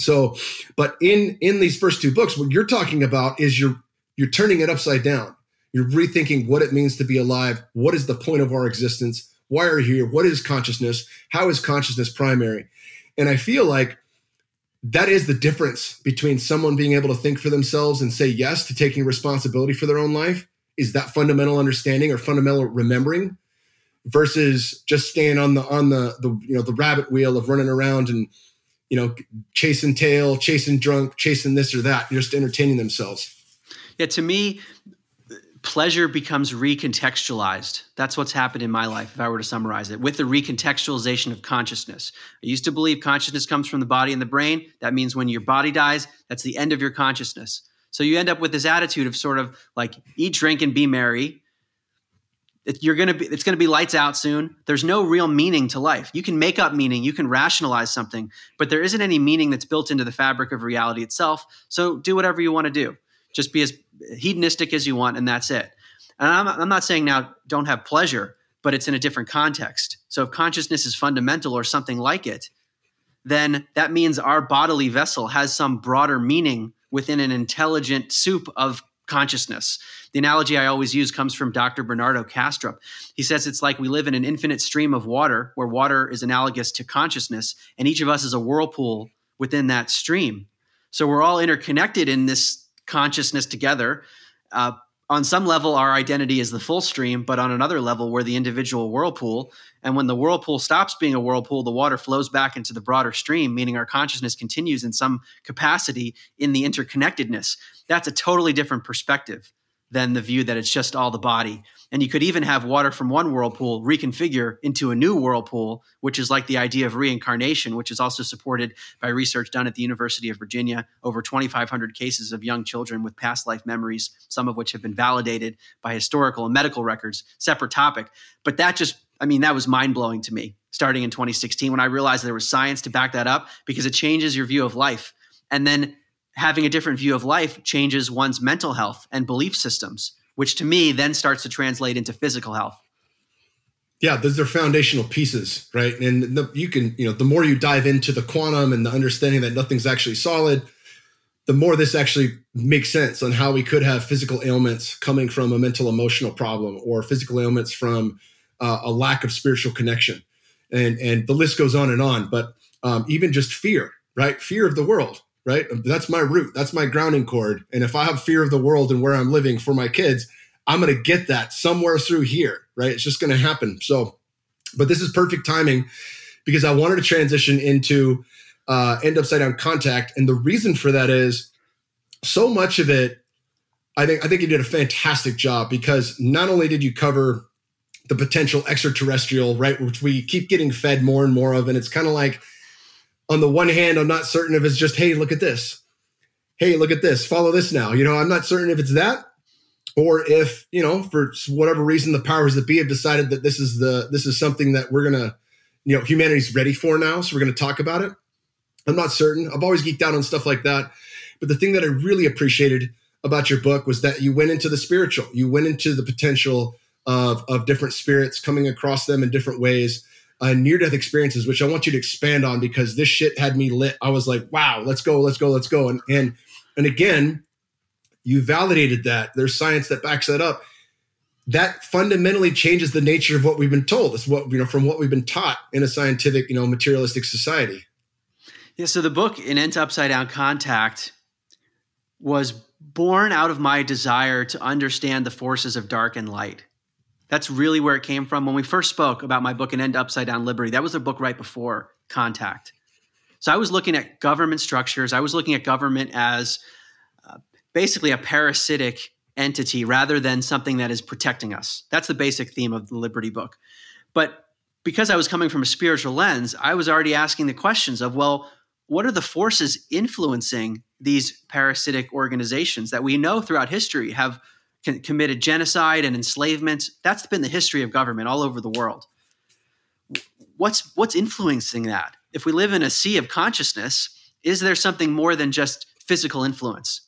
So, but in in these first two books, what you're talking about is you're you're turning it upside down. You're rethinking what it means to be alive. What is the point of our existence? Why are we here? What is consciousness? How is consciousness primary? And I feel like that is the difference between someone being able to think for themselves and say yes to taking responsibility for their own life is that fundamental understanding or fundamental remembering versus just staying on the on the the you know the rabbit wheel of running around and you know chasing tail chasing drunk chasing this or that just entertaining themselves yeah to me pleasure becomes recontextualized. That's what's happened in my life, if I were to summarize it, with the recontextualization of consciousness. I used to believe consciousness comes from the body and the brain. That means when your body dies, that's the end of your consciousness. So you end up with this attitude of sort of like eat, drink, and be merry. You're gonna be, it's gonna be lights out soon. There's no real meaning to life. You can make up meaning, you can rationalize something, but there isn't any meaning that's built into the fabric of reality itself. So do whatever you want to do. Just be as hedonistic as you want, and that's it. And I'm, I'm not saying now don't have pleasure, but it's in a different context. So if consciousness is fundamental or something like it, then that means our bodily vessel has some broader meaning within an intelligent soup of consciousness. The analogy I always use comes from Dr. Bernardo Kastrup. He says it's like we live in an infinite stream of water, where water is analogous to consciousness, and each of us is a whirlpool within that stream. So we're all interconnected in this consciousness together. Uh, on some level, our identity is the full stream, but on another level, we're the individual whirlpool. And when the whirlpool stops being a whirlpool, the water flows back into the broader stream, meaning our consciousness continues in some capacity in the interconnectedness. That's a totally different perspective than the view that it's just all the body. And you could even have water from one whirlpool reconfigure into a new whirlpool, which is like the idea of reincarnation, which is also supported by research done at the University of Virginia. Over 2,500 cases of young children with past life memories, some of which have been validated by historical and medical records. Separate topic. But that just, I mean, that was mind blowing to me starting in 2016 when I realized there was science to back that up because it changes your view of life. And then having a different view of life changes one's mental health and belief systems, which to me then starts to translate into physical health. Yeah, those are foundational pieces, right? And the, you can, you know, the more you dive into the quantum and the understanding that nothing's actually solid, the more this actually makes sense on how we could have physical ailments coming from a mental emotional problem or physical ailments from uh, a lack of spiritual connection. And, and the list goes on and on. But um, even just fear, right? Fear of the world right? That's my root. That's my grounding cord. And if I have fear of the world and where I'm living for my kids, I'm going to get that somewhere through here, right? It's just going to happen. So, but this is perfect timing because I wanted to transition into uh, end upside down contact, and the reason for that is so much of it. I think I think you did a fantastic job because not only did you cover the potential extraterrestrial, right, which we keep getting fed more and more of, and it's kind of like on the one hand, I'm not certain if it's just, hey, look at this. Hey, look at this. Follow this now. You know, I'm not certain if it's that or if, you know, for whatever reason the powers that be have decided that this is the this is something that we're going to, you know, humanity's ready for now, so we're going to talk about it. I'm not certain. I've always geeked out on stuff like that. But the thing that I really appreciated about your book was that you went into the spiritual. You went into the potential of of different spirits coming across them in different ways uh, near death experiences, which I want you to expand on because this shit had me lit. I was like, wow, let's go, let's go, let's go. And and and again, you validated that. There's science that backs that up. That fundamentally changes the nature of what we've been told. It's what you know from what we've been taught in a scientific, you know, materialistic society. Yeah. So the book "In End Upside Down Contact" was born out of my desire to understand the forces of dark and light. That's really where it came from. When we first spoke about my book, An End Upside Down Liberty, that was a book right before Contact. So I was looking at government structures. I was looking at government as uh, basically a parasitic entity rather than something that is protecting us. That's the basic theme of the Liberty book. But because I was coming from a spiritual lens, I was already asking the questions of, well, what are the forces influencing these parasitic organizations that we know throughout history have committed genocide and enslavement? That's been the history of government all over the world. What's what's influencing that? If we live in a sea of consciousness, is there something more than just physical influence?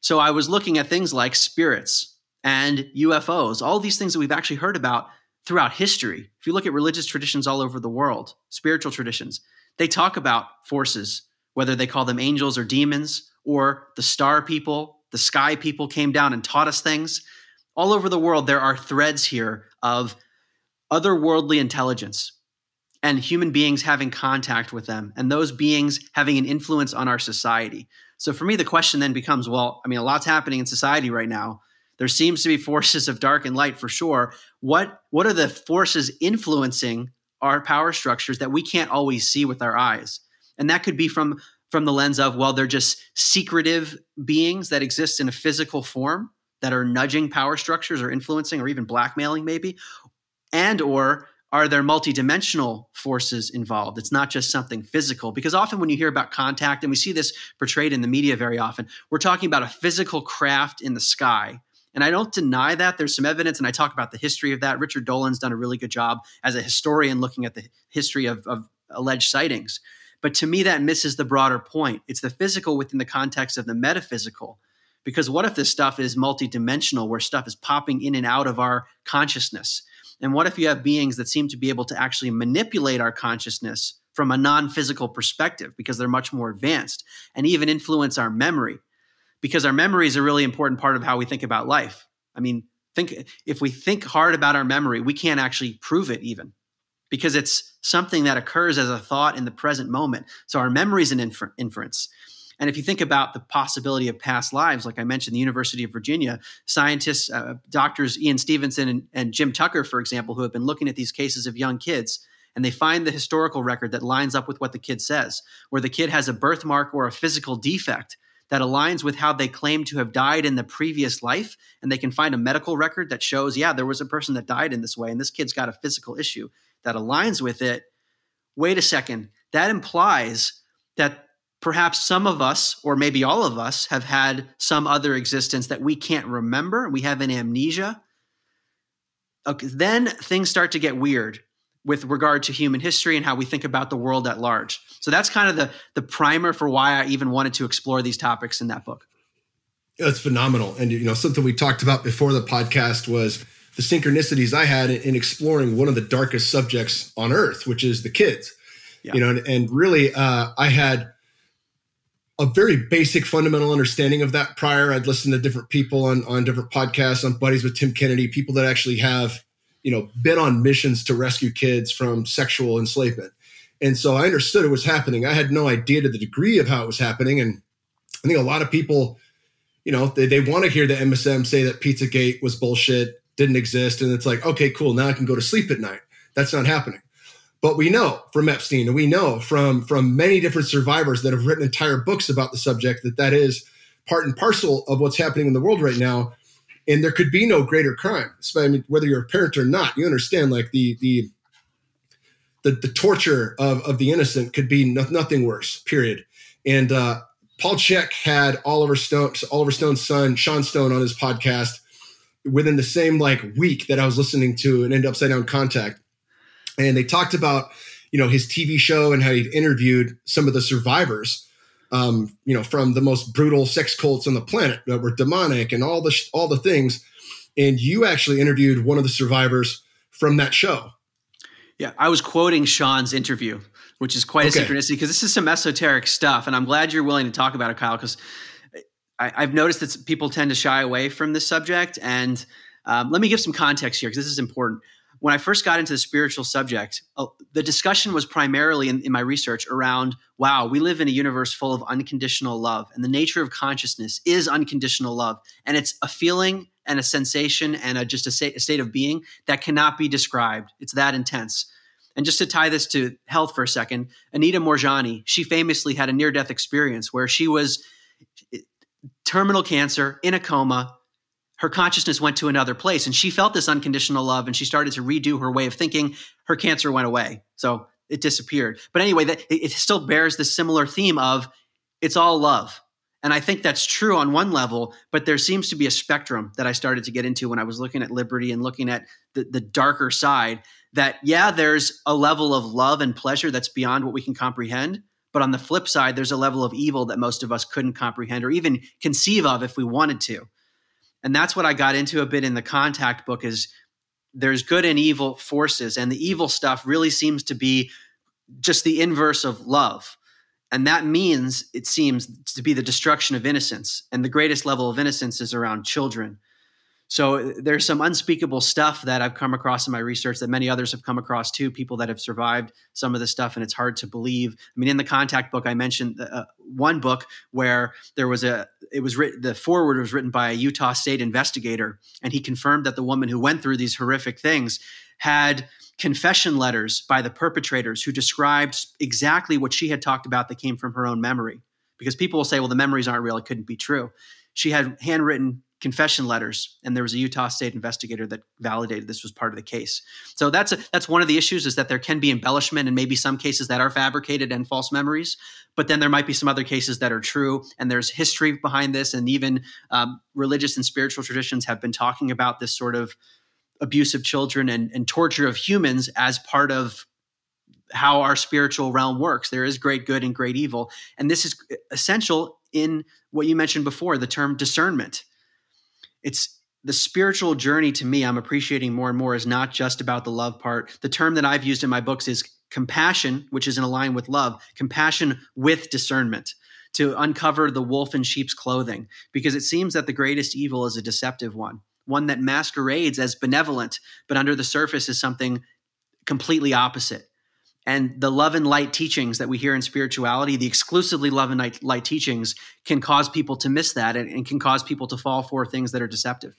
So I was looking at things like spirits and UFOs, all these things that we've actually heard about throughout history. If you look at religious traditions all over the world, spiritual traditions, they talk about forces, whether they call them angels or demons, or the star people, the sky people came down and taught us things. All over the world, there are threads here of otherworldly intelligence and human beings having contact with them, and those beings having an influence on our society. So for me, the question then becomes well, I mean, a lot's happening in society right now. There seems to be forces of dark and light for sure. What, what are the forces influencing our power structures that we can't always see with our eyes. And that could be from from the lens of well they're just secretive beings that exist in a physical form that are nudging power structures or influencing or even blackmailing maybe and or are there multidimensional forces involved it's not just something physical because often when you hear about contact and we see this portrayed in the media very often we're talking about a physical craft in the sky and I don't deny that. There's some evidence, and I talk about the history of that. Richard Dolan's done a really good job as a historian looking at the history of, of alleged sightings. But to me, that misses the broader point. It's the physical within the context of the metaphysical. Because what if this stuff is multidimensional, where stuff is popping in and out of our consciousness? And what if you have beings that seem to be able to actually manipulate our consciousness from a non physical perspective because they're much more advanced and even influence our memory? because our memory is a really important part of how we think about life. I mean, think if we think hard about our memory, we can't actually prove it even because it's something that occurs as a thought in the present moment. So our memory is an infer- inference. And if you think about the possibility of past lives, like I mentioned, the University of Virginia, scientists, uh, doctors Ian Stevenson and, and Jim Tucker, for example, who have been looking at these cases of young kids, and they find the historical record that lines up with what the kid says, where the kid has a birthmark or a physical defect that aligns with how they claim to have died in the previous life. And they can find a medical record that shows, yeah, there was a person that died in this way, and this kid's got a physical issue that aligns with it. Wait a second. That implies that perhaps some of us, or maybe all of us, have had some other existence that we can't remember. We have an amnesia. Okay, then things start to get weird with regard to human history and how we think about the world at large. So that's kind of the the primer for why I even wanted to explore these topics in that book. It's phenomenal, and you know something we talked about before the podcast was the synchronicities I had in exploring one of the darkest subjects on Earth, which is the kids. Yeah. You know, and, and really, uh, I had a very basic fundamental understanding of that prior. I'd listened to different people on on different podcasts, on buddies with Tim Kennedy, people that actually have you know, been on missions to rescue kids from sexual enslavement. And so I understood it was happening. I had no idea to the degree of how it was happening. And I think a lot of people, you know, they, they want to hear the MSM say that Pizzagate was bullshit, didn't exist. And it's like, okay, cool. Now I can go to sleep at night. That's not happening. But we know from Epstein and we know from, from many different survivors that have written entire books about the subject that that is part and parcel of what's happening in the world right now and there could be no greater crime. I mean, whether you're a parent or not, you understand like the the the, the torture of, of the innocent could be no, nothing worse. Period. And uh, Paul Chek had Oliver Stone, Oliver Stone's son, Sean Stone, on his podcast within the same like week that I was listening to an End Upside Down Contact, and they talked about you know his TV show and how he'd interviewed some of the survivors um, you know, from the most brutal sex cults on the planet that were demonic and all the sh- all the things. And you actually interviewed one of the survivors from that show. Yeah, I was quoting Sean's interview, which is quite okay. a synchronicity because this is some esoteric stuff, and I'm glad you're willing to talk about it, Kyle. Because I, have noticed that people tend to shy away from this subject. And um, let me give some context here because this is important. When I first got into the spiritual subject, uh, the discussion was primarily in, in my research around wow, we live in a universe full of unconditional love. And the nature of consciousness is unconditional love. And it's a feeling and a sensation and a, just a, a state of being that cannot be described. It's that intense. And just to tie this to health for a second, Anita Moorjani, she famously had a near death experience where she was terminal cancer in a coma. Her consciousness went to another place and she felt this unconditional love and she started to redo her way of thinking. Her cancer went away. So it disappeared. But anyway, that it still bears the similar theme of it's all love. And I think that's true on one level, but there seems to be a spectrum that I started to get into when I was looking at liberty and looking at the, the darker side. That, yeah, there's a level of love and pleasure that's beyond what we can comprehend. But on the flip side, there's a level of evil that most of us couldn't comprehend or even conceive of if we wanted to. And that's what I got into a bit in the contact book is there's good and evil forces and the evil stuff really seems to be just the inverse of love. And that means it seems to be the destruction of innocence. And the greatest level of innocence is around children. So there's some unspeakable stuff that I've come across in my research that many others have come across too. People that have survived some of this stuff, and it's hard to believe. I mean, in the contact book, I mentioned uh, one book where there was a. It was written. The foreword was written by a Utah State investigator, and he confirmed that the woman who went through these horrific things had confession letters by the perpetrators who described exactly what she had talked about that came from her own memory. Because people will say, well, the memories aren't real; it couldn't be true. She had handwritten confession letters and there was a utah state investigator that validated this was part of the case. So that's a, that's one of the issues is that there can be embellishment and maybe some cases that are fabricated and false memories but then there might be some other cases that are true and there's history behind this and even um, religious and spiritual traditions have been talking about this sort of abuse of children and, and torture of humans as part of how our spiritual realm works. There is great good and great evil and this is essential in what you mentioned before the term discernment it's the spiritual journey to me i'm appreciating more and more is not just about the love part. The term that i've used in my books is compassion which is in line with love compassion with discernment to uncover the wolf in sheep's clothing because it seems that the greatest evil is a deceptive one one that masquerades as benevolent but under the surface is something completely opposite and the love and light teachings that we hear in spirituality, the exclusively love and light, teachings, can cause people to miss that and, and, can cause people to fall for things that are deceptive.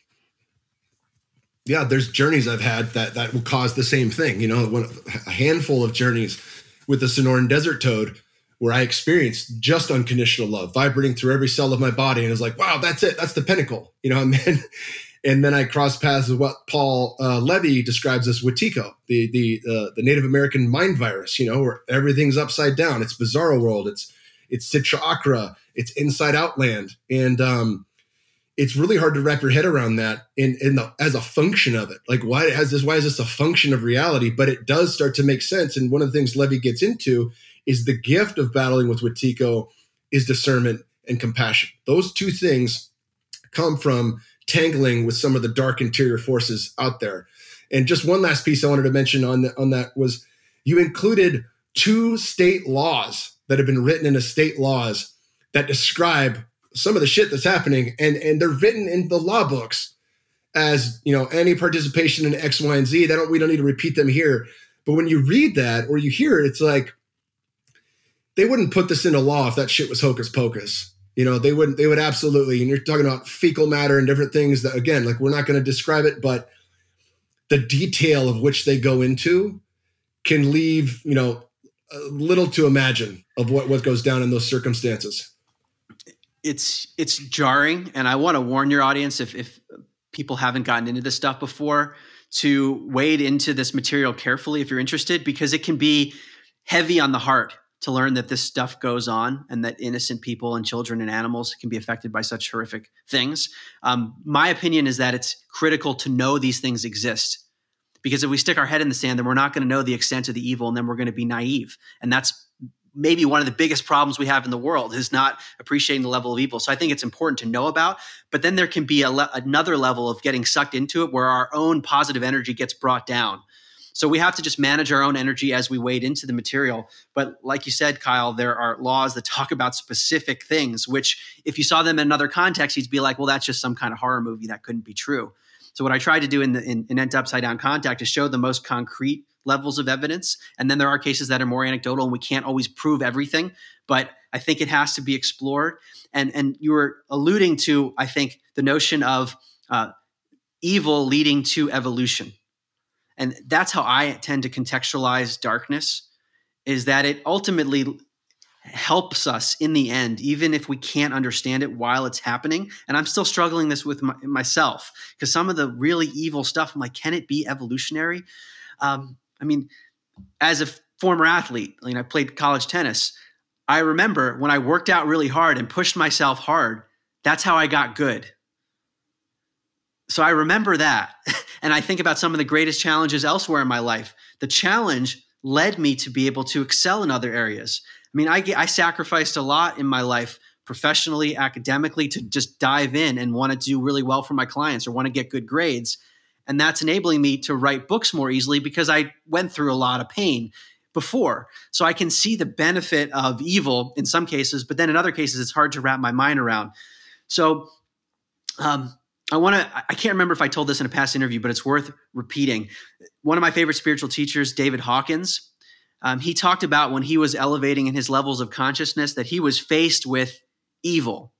Yeah, there's journeys I've had that that will cause the same thing. You know, a handful of journeys with the Sonoran Desert Toad, where I experienced just unconditional love vibrating through every cell of my body, and it was like, wow, that's it, that's the pinnacle. You know, and then and then I cross paths with what Paul uh, Levy describes as Wetiko, the the uh, the Native American mind virus. You know, where everything's upside down. It's Bizarro World. It's it's Sitra. It's Inside Outland, and um, it's really hard to wrap your head around that in in the as a function of it. Like why has this? Why is this a function of reality? But it does start to make sense. And one of the things Levy gets into is the gift of battling with Wetiko is discernment and compassion. Those two things come from tangling with some of the dark interior forces out there. And just one last piece I wanted to mention on the, on that was you included two state laws that have been written into state laws that describe some of the shit that's happening, and and they're written in the law books as you know any participation in X, Y, and Z. They don't we don't need to repeat them here. But when you read that or you hear it, it's like they wouldn't put this into law if that shit was hocus pocus. You know, they wouldn't, they would absolutely, and you're talking about fecal matter and different things that, again, like we're not going to describe it, but the detail of which they go into can leave, you know, little to imagine of what, what goes down in those circumstances. It's, it's jarring. And I want to warn your audience if, if people haven't gotten into this stuff before to wade into this material carefully if you're interested, because it can be heavy on the heart to learn that this stuff goes on and that innocent people and children and animals can be affected by such horrific things. Um, my opinion is that it's critical to know these things exist because if we stick our head in the sand, then we're not going to know the extent of the evil and then we're going to be naive. And that's maybe one of the biggest problems we have in the world is not appreciating the level of evil. So I think it's important to know about, but then there can be le- another level of getting sucked into it where our own positive energy gets brought down So we have to just manage our own energy as we wade into the material. But like you said, Kyle, there are laws that talk about specific things, which if you saw them in another context, you'd be like, well, that's just some kind of horror movie. That couldn't be true. So what I tried to do in the in, in Upside Down Contact is show the most concrete levels of evidence. And then there are cases that are more anecdotal and we can't always prove everything, but I think it has to be explored. And and you were alluding to, I think, the notion of uh, evil leading to evolution. And that's how I tend to contextualize darkness is that it ultimately helps us in the end, even if we can't understand it while it's happening. And I'm still struggling this with my, myself because some of the really evil stuff, I'm like, can it be evolutionary? Um, I mean, as a former athlete, you know, I played college tennis. I remember when I worked out really hard and pushed myself hard, that's how I got good. So I remember that. And I think about some of the greatest challenges elsewhere in my life. The challenge led me to be able to excel in other areas. I mean, I, I sacrificed a lot in my life professionally, academically, to just dive in and want to do really well for my clients or want to get good grades. And that's enabling me to write books more easily because I went through a lot of pain before. So I can see the benefit of evil in some cases, but then in other cases, it's hard to wrap my mind around. So, um, I want to, I can't remember if I told this in a past interview, but it's worth repeating. One of my favorite spiritual teachers, David Hawkins, um, he talked about when he was elevating in his levels of consciousness that he was faced with evil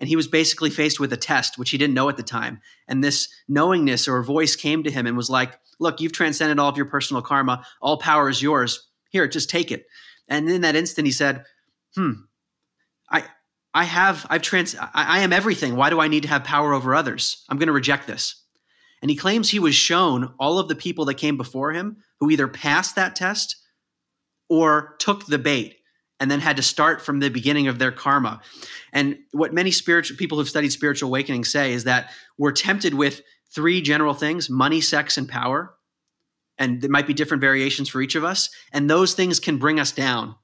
and he was basically faced with a test, which he didn't know at the time. And this knowingness or voice came to him and was like, Look, you've transcended all of your personal karma. All power is yours. Here, just take it. And in that instant, he said, Hmm, I, I have, I've trans, I, I am everything. Why do I need to have power over others? I'm going to reject this. And he claims he was shown all of the people that came before him who either passed that test or took the bait and then had to start from the beginning of their karma. And what many spiritual people who've studied spiritual awakening say is that we're tempted with three general things money, sex, and power. And there might be different variations for each of us. And those things can bring us down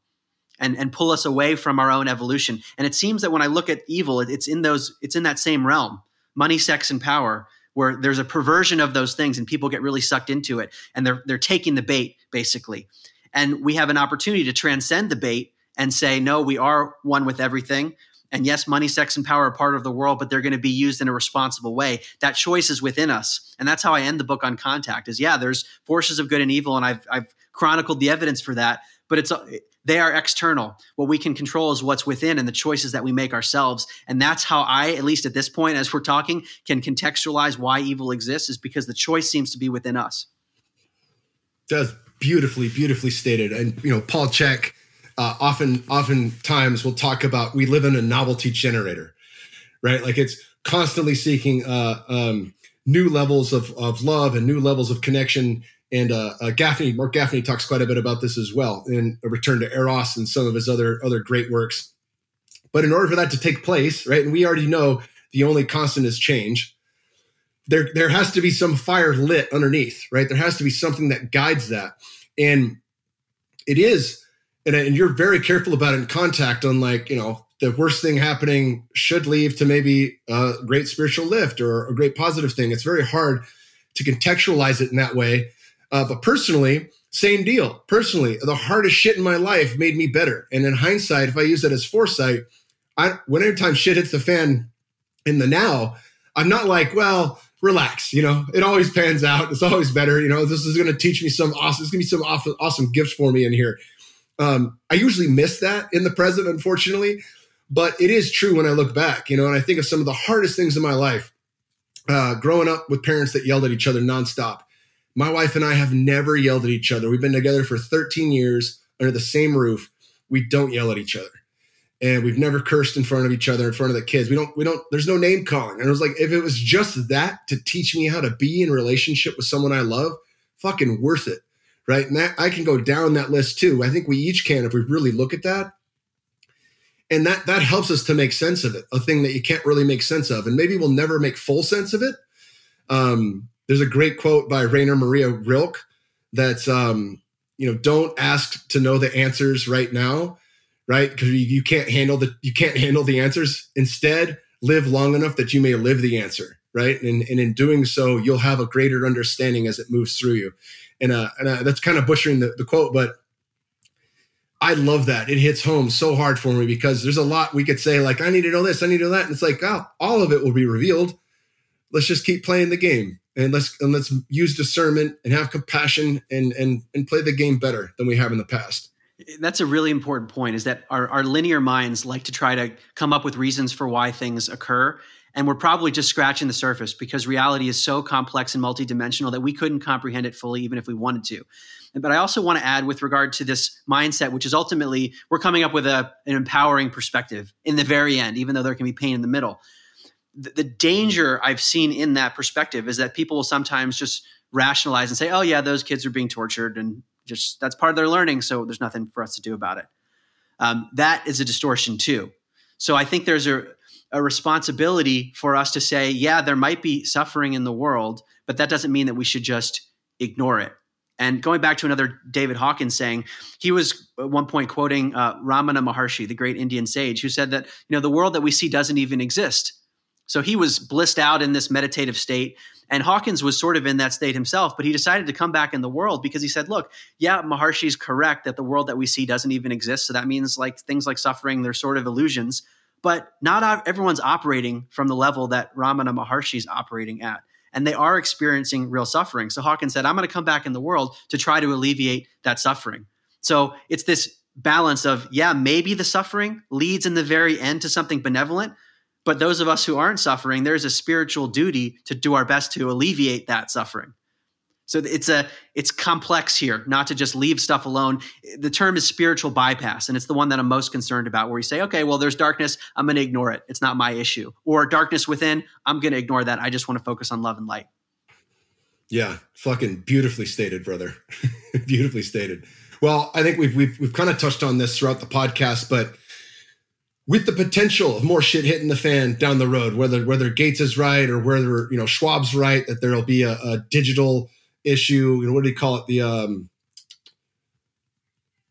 and, and pull us away from our own evolution. And it seems that when I look at evil, it's in those, it's in that same realm money, sex, and power, where there's a perversion of those things and people get really sucked into it. And they're, they're taking the bait, basically. And we have an opportunity to transcend the bait and say, no, we are one with everything. And yes, money, sex, and power are part of the world, but they're going to be used in a responsible way. That choice is within us. And that's how I end the book on contact is yeah, there's forces of good and evil. And I've, I've chronicled the evidence for that, but it's, they are external. What we can control is what's within and the choices that we make ourselves. And that's how I, at least at this point, as we're talking, can contextualize why evil exists is because the choice seems to be within us. That's beautifully, beautifully stated. And, you know, Paul Chek uh, often oftentimes we'll talk about we live in a novelty generator, right? Like it's constantly seeking uh, um, new levels of, of love and new levels of connection. And uh, uh, Gafni, Marc Gafni talks quite a bit about this as well in A Return to Eros and some of his other other great works. But in order for that to take place, right, and we already know the only constant is change. There, there has to be some fire lit underneath, right? There has to be something that guides that, and it is and, and you're very careful about it in contact on like you know the worst thing happening should leave to maybe a great spiritual lift or a great positive thing it's very hard to contextualize it in that way uh, but personally same deal. Personally the hardest shit in my life made me better. And in hindsight if i use that as foresight i whenever time shit hits the fan in the now i'm not like well relax you know? It always pans out. It's always better you know? This is going to teach me some awesome it's going to be some awesome, awesome gifts for me in here. Um, I usually miss that in the present, unfortunately, but it is true when I look back, you know, and I think of some of the hardest things in my life. Uh, growing up with parents that yelled at each other nonstop. My wife and I have never yelled at each other. We've been together for 13 years under the same roof. We don't yell at each other. And we've never cursed in front of each other, in front of the kids. We don't, we don't, there's no name calling. And it was like, if it was just that to teach me how to be in relationship with someone I love, fucking worth it right? And that, I can go down that list too. I think we each can if we really look at that. And that that helps us to make sense of it, a thing that you can't really make sense of, and maybe we'll never make full sense of it. Um, there's a great quote by Rainer Maria Rilke that's um, you know, don't ask to know the answers right now, right? Because you, you can't handle the you can't handle the answers. Instead, live long enough that you may live the answer, right? And, and in doing so, you'll have a greater understanding as it moves through you. And, uh, and uh, that's kind of butchering the, the quote, but I love that. It hits home so hard for me because there's a lot we could say, like, I need to know this, I need to know that. And it's like, oh, all of it will be revealed. Let's just keep playing the game and let's and let's use discernment and have compassion and and and play the game better than we have in the past. That's a really important point is that our, our linear minds like to try to come up with reasons for why things occur. And we're probably just scratching the surface because reality is so complex and multidimensional that we couldn't comprehend it fully, even if we wanted to. But I also want to add with regard to this mindset, which is ultimately we're coming up with a, an empowering perspective in the very end, even though there can be pain in the middle. The, danger I've seen in that perspective is that people will sometimes just rationalize and say, oh, yeah, those kids are being tortured and just that's part of their learning. So there's nothing for us to do about it. Um, that is a distortion too. So I think there's a, a responsibility for us to say, yeah, there might be suffering in the world, but that doesn't mean that we should just ignore it. And going back to another David Hawkins saying, he was at one point quoting uh, Ramana Maharshi, the great Indian sage, who said that you know the world that we see doesn't even exist. So he was blissed out in this meditative state, and Hawkins was sort of in that state himself, but he decided to come back in the world because he said, "Look, yeah, Maharshi's correct that the world that we see doesn't even exist. So that means like things like suffering, they're sort of illusions." But not everyone's operating from the level that Ramana Maharshi is operating at and they are experiencing real suffering. So Hawkins said, I'm going to come back in the world to try to alleviate that suffering. So it's this balance of, yeah, maybe the suffering leads in the very end to something benevolent. But those of us who aren't suffering, there's a spiritual duty to do our best to alleviate that suffering. So it's a it's complex here, not to just leave stuff alone. The term is spiritual bypass, and it's the one that I'm most concerned about. Where you say, okay, well, there's darkness, I'm going to ignore it. It's not my issue. Or darkness within, I'm going to ignore that. I just want to focus on love and light. Yeah, fucking beautifully stated, brother. beautifully stated. Well, I think we've we've we've kind of touched on this throughout the podcast, but with the potential of more shit hitting the fan down the road, whether whether Gates is right or whether you know Schwab's right, that there'll be a, a digital issue. You know, what do you call it? The um,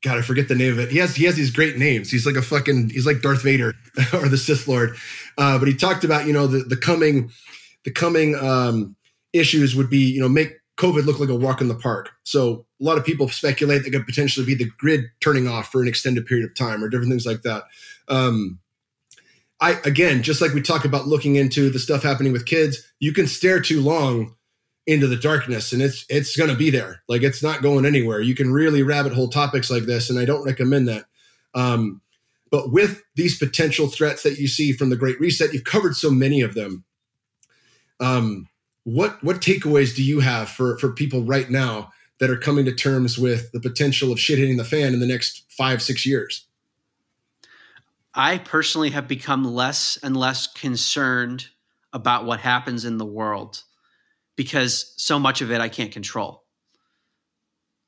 God, I forget the name of it. He has he has these great names. He's like a fucking he's like Darth Vader or the Sith Lord. Uh, but he talked about you know the the coming the coming um, issues would be you know make COVID look like a walk in the park. So a lot of people speculate that could potentially be the grid turning off for an extended period of time or different things like that. Um, I again, just like we talk about looking into the stuff happening with kids, you can stare too long into the darkness and it's it's going to be there. Like it's not going anywhere. You can really rabbit hole topics like this and i don't recommend that. Um, but with these potential threats that you see from the great reset you've covered so many of them. Um, what what takeaways do you have for for people right now that are coming to terms with the potential of shit hitting the fan in the next five six years i personally have become less and less concerned about what happens in the world because so much of it I can't control.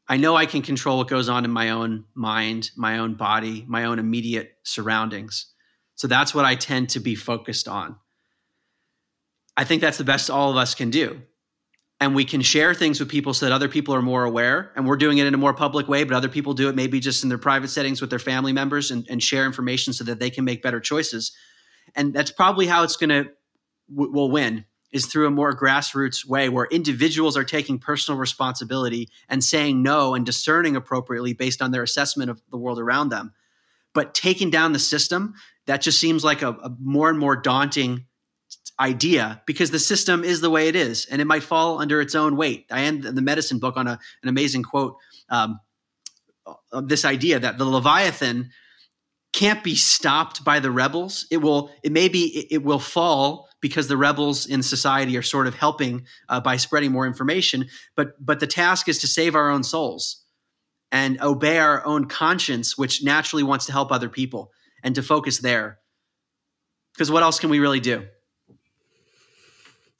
I know I can control what goes on in my own mind, my own body, my own immediate surroundings. So that's what I tend to be focused on. I think that's the best all of us can do. And we can share things with people so that other people are more aware. And we're doing it in a more public way, but other people do it maybe just in their private settings with their family members and, and share information so that they can make better choices. And that's probably how it's going to w- will win is through a more grassroots way where individuals are taking personal responsibility and saying no and discerning appropriately based on their assessment of the world around them. But taking down the system, that just seems like a, a more and more daunting idea because the system is the way it is and it might fall under its own weight. I end the medicine book on a, an amazing quote um, of this idea that the Leviathan can't be stopped by the rebels. It will, it may be, it, it will fall because the rebels in society are sort of helping uh, by spreading more information. But but the task is to save our own souls and obey our own conscience, which naturally wants to help other people, and to focus there. Because what else can we really do?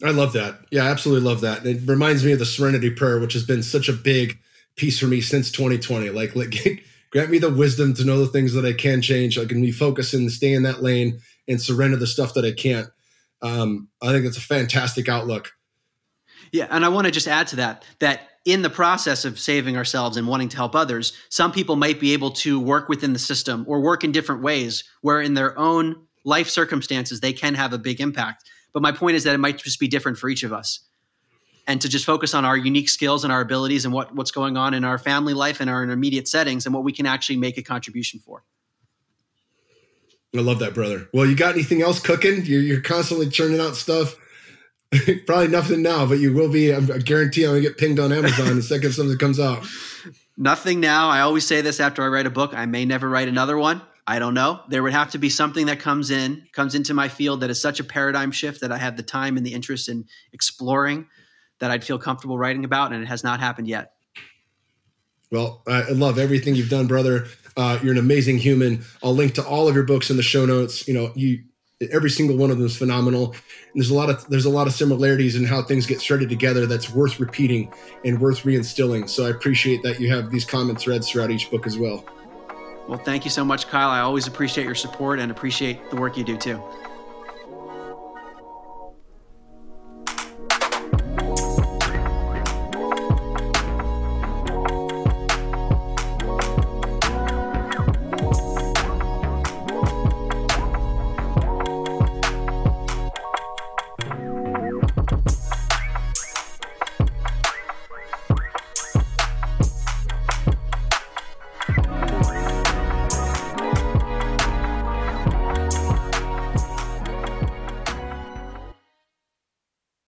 I love that. Yeah, I absolutely love that. It reminds me of the Serenity Prayer, which has been such a big piece for me since 2020. Like, like grant me the wisdom to know the things that I can change. I can be focused and stay in that lane and surrender the stuff that I can't. Um, I think it's a fantastic outlook. Yeah, and I want to just add to that that in the process of saving ourselves and wanting to help others, some people might be able to work within the system or work in different ways where in their own life circumstances, they can have a big impact. But my point is that it might just be different for each of us. And to just focus on our unique skills and our abilities and what, what's going on in our family life and our immediate settings and what we can actually make a contribution for. I love that, brother. Well, you got anything else cooking? You're, you're constantly churning out stuff. Probably nothing now, but you will be. I guarantee I'm gonna get pinged on Amazon the second something comes out. Nothing now. I always say this after I write a book. I may never write another one. I don't know. There would have to be something that comes in, comes into my field that is such a paradigm shift that I have the time and the interest in exploring that I'd feel comfortable writing about, and it has not happened yet. Well, I love everything you've done, brother. Uh, you're an amazing human. I'll link to all of your books in the show notes. You know, you every single one of them is phenomenal. And there's a lot of there's a lot of similarities in how things get started together that's worth repeating and worth reinstilling. So I appreciate that you have these common threads throughout each book as well. Well, thank you so much, Kyle. I always appreciate your support and appreciate the work you do too.